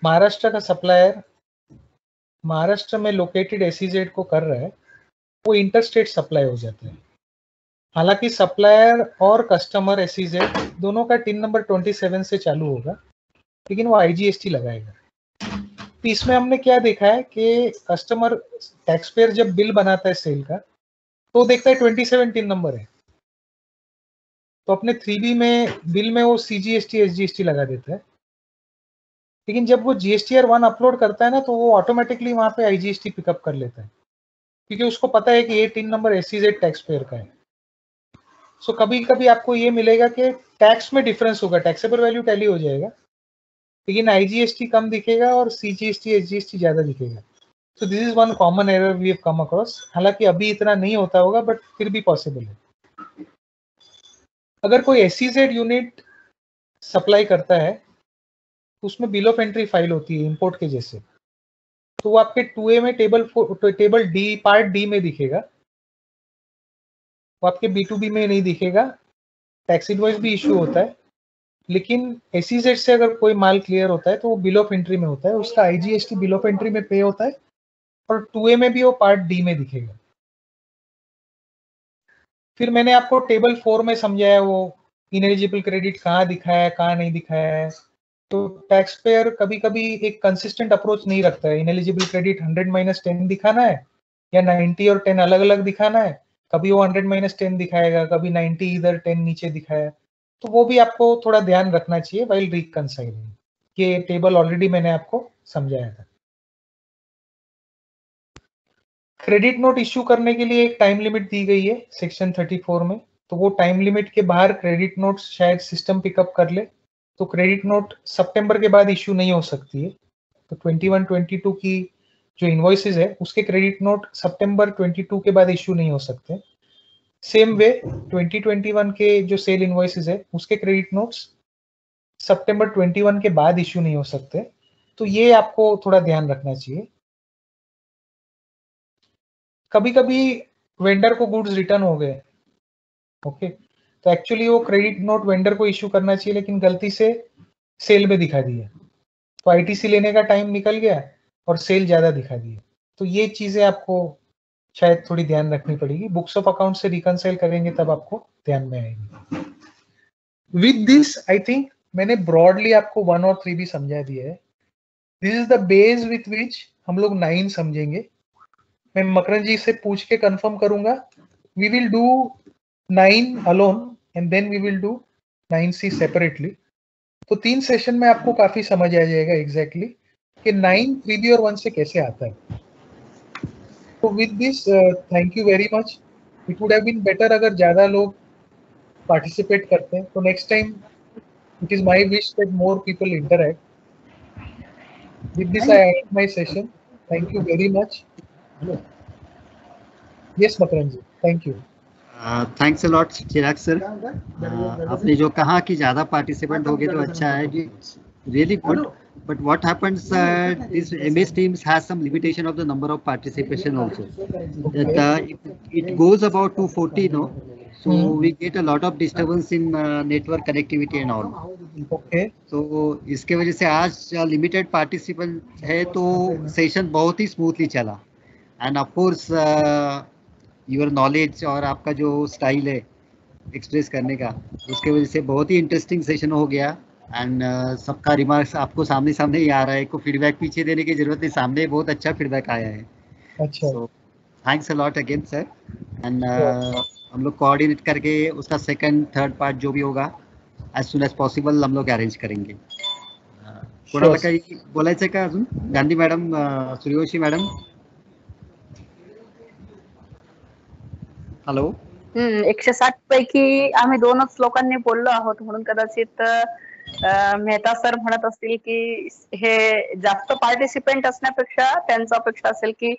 महाराष्ट्र का सप्लायर महाराष्ट्र में लोकेटेड एसीजेड को कर रहा है, वो इंटरस्टेट सप्लाई हो जाता है। हालाँकि सप्लायर और कस्टमर एसीजेड दोनों का टिन नंबर 27 से चालू होगा, लेकिन वो आईजीएसटी लगाएगा। तो इसमें हमने क्या देखा है कि कस्टमर टैक्स पेयर जब बिल बनाता है सेल का तो देखता है ट्वेंटी सेवनटीन नंबर है। तो अपने थ्री में बिल में वो C G S T S G S T लगा देता है। लेकिन जब वो G S T R one upload करता है ना तो वो ऑटोमेटिकली वहाँ पे I G S T pickup कर लेता है। क्योंकि उसको पता है कि ये TIN number S C tax payer का है। सो so, कभी कभी आपको ये मिलेगा कि टैक्स में डिफरेंस होगा टैक्सेबल वैल्यू टैली हो जाएगा लेकिन आईजीएसटी कम दिखेगा और सीजीएसटी एसजीएसटी ज़्यादा दिखेगा। So this is one common error we have come across हालाँकि अभी इतना नहीं होता होगा बट फिर भी पॉसिबल है। अगर कोई एससीजेड यूनिट सप्लाई करता है उसमें बिल ऑफ़ एंट्री फ़ाइल होती है इम्पोर्ट के जैसे। तो वो आपके टू ए में table table D part D में दिखेगा। वो आपके बी टू बी में नहीं दिखेगा। टैक्स इनवॉइस भी इश्यू होता है। लेकिन एस से अगर कोई माल क्लियर होता है तो वो बिल ऑफ़ एंट्री में होता है। उसका आईजीएसटी बिल ऑफ़ एंट्री में पे होता है। और टू ए में भी वो पार्ट डी में दिखेगा। फिर मैंने आपको टेबल फोर में समझाया, वो इनएलिजिबल क्रेडिट कहाँ दिखाया है, कहाँ नहीं दिखाया है। तो टैक्स पेयर कभी कभी एक कंसिस्टेंट अप्रोच नहीं रखता है। Ineligible credit hundred minus ten दिखाना है या नाइन्टी और टेन अलग अलग दिखाना है। कभी वो हंड्रेड माइनस टेन दिखाएगा, कभी नाइन्टी इधर टेन नीचे दिखाया। तो वो भी आपको थोड़ा ध्यान रखना चाहिए वाइल रिकनसाइलिंग ये टेबल ऑलरेडी मैंने आपको समझाया था। क्रेडिट नोट इश्यू करने के लिए एक टाइम लिमिट दी गई है सेक्शन 34 में। तो वो टाइम लिमिट के बाहर क्रेडिट नोट शायद सिस्टम पिकअप कर ले। तो क्रेडिट नोट सितंबर के बाद इश्यू नहीं हो सकती है। तो 21 22 की जो इन्वॉइसेस है, उसके क्रेडिट नोट सितंबर 22 के बाद इश्यू नहीं हो सकते। सेम वे 2021 के जो सेल इन्वॉइसेस है, उसके क्रेडिट नोट्स सितंबर 21 के बाद इश्यू नहीं हो सकते। तो ये आपको थोड़ा ध्यान रखना चाहिए। कभी कभी वेंडर को गुड्स रिटर्न हो गए। ओके तो एक्चुअली वो क्रेडिट नोट वेंडर को इश्यू करना चाहिए, लेकिन गलती से सेल में दिखा दिया। तो आईटीसी लेने का टाइम निकल गया और सेल ज़्यादा दिखा दिया। तो ये चीज़ें आपको शायद थोड़ी ध्यान रखनी पड़ेगी। बुक्स ऑफ़ अकाउंट से रिकनसाइल करेंगे, तब आपको ध्यान में आएगी। विद दिस आई थिंक मैंने ब्रॉडली आपको वन और थ्री भी समझा दिया है। This is the base with which हम लोग नाइन समझेंगे। मैं मकरन जी से पूछ के कंफर्म करूँगा। We will do nine alone and then we will do nine C separately तो तीन सेशन में आपको काफ़ी समझ आ जाएगा एग्जैक्टली कि नाइन थ्री बी और वन से कैसे आता है। तो with this thank you very much it would have been better अगर ज़्यादा लोग पार्टिसिपेट करते हैं। तो next time it is my wish that more people interact with this I and my session thank you very much yes Makarand ji thank you thanks a lot Chirag sir आपने जो कहा कि ज़्यादा पार्टिसिपेंट हो गए तो अच्छा है really good but what happens uh, is ms teams has some limitation of the number of participation also that uh, it, it goes about 240 no so mm. we get a lot of disturbance in uh, network connectivity and all okay so इसके वजह से आज लिमिटेड पार्टिसिपेंट है तो सेशन बहुत ही स्मूथली चला and of course your knowledge और आपका जो स्टाइल है एक्सप्रेस करने का उसके वजह से बहुत ही इंटरेस्टिंग सेशन हो गया। एंड uh, सबका रिमार्क्स आपको सामने सामने ही आ रहा है। को फीडबैक पीछे देने की ज़रूरत नहीं सामने बहुत अच्छा फीडबैक आया है। अच्छा। Thanks a lot again sir and हम लोग कोऑर्डिनेट करके उसका सेकंड थर्ड पार्ट जो भी होगा एज सुन एज पॉसिबल हम लोग अरेंज करेंगे। कोणाला काही बोलायचं का अजून Gandhi madam Suryavanshi madam? Hello एकशे साठ पैकी आम्ही दोनच लोकांनी बोललो आहोत. म्हणून कदाचित मेहता सर म्हणत असतील की हे जास्त पार्टिसिपेंट असण्यापेक्षा त्यांचा अपेक्षा असेल की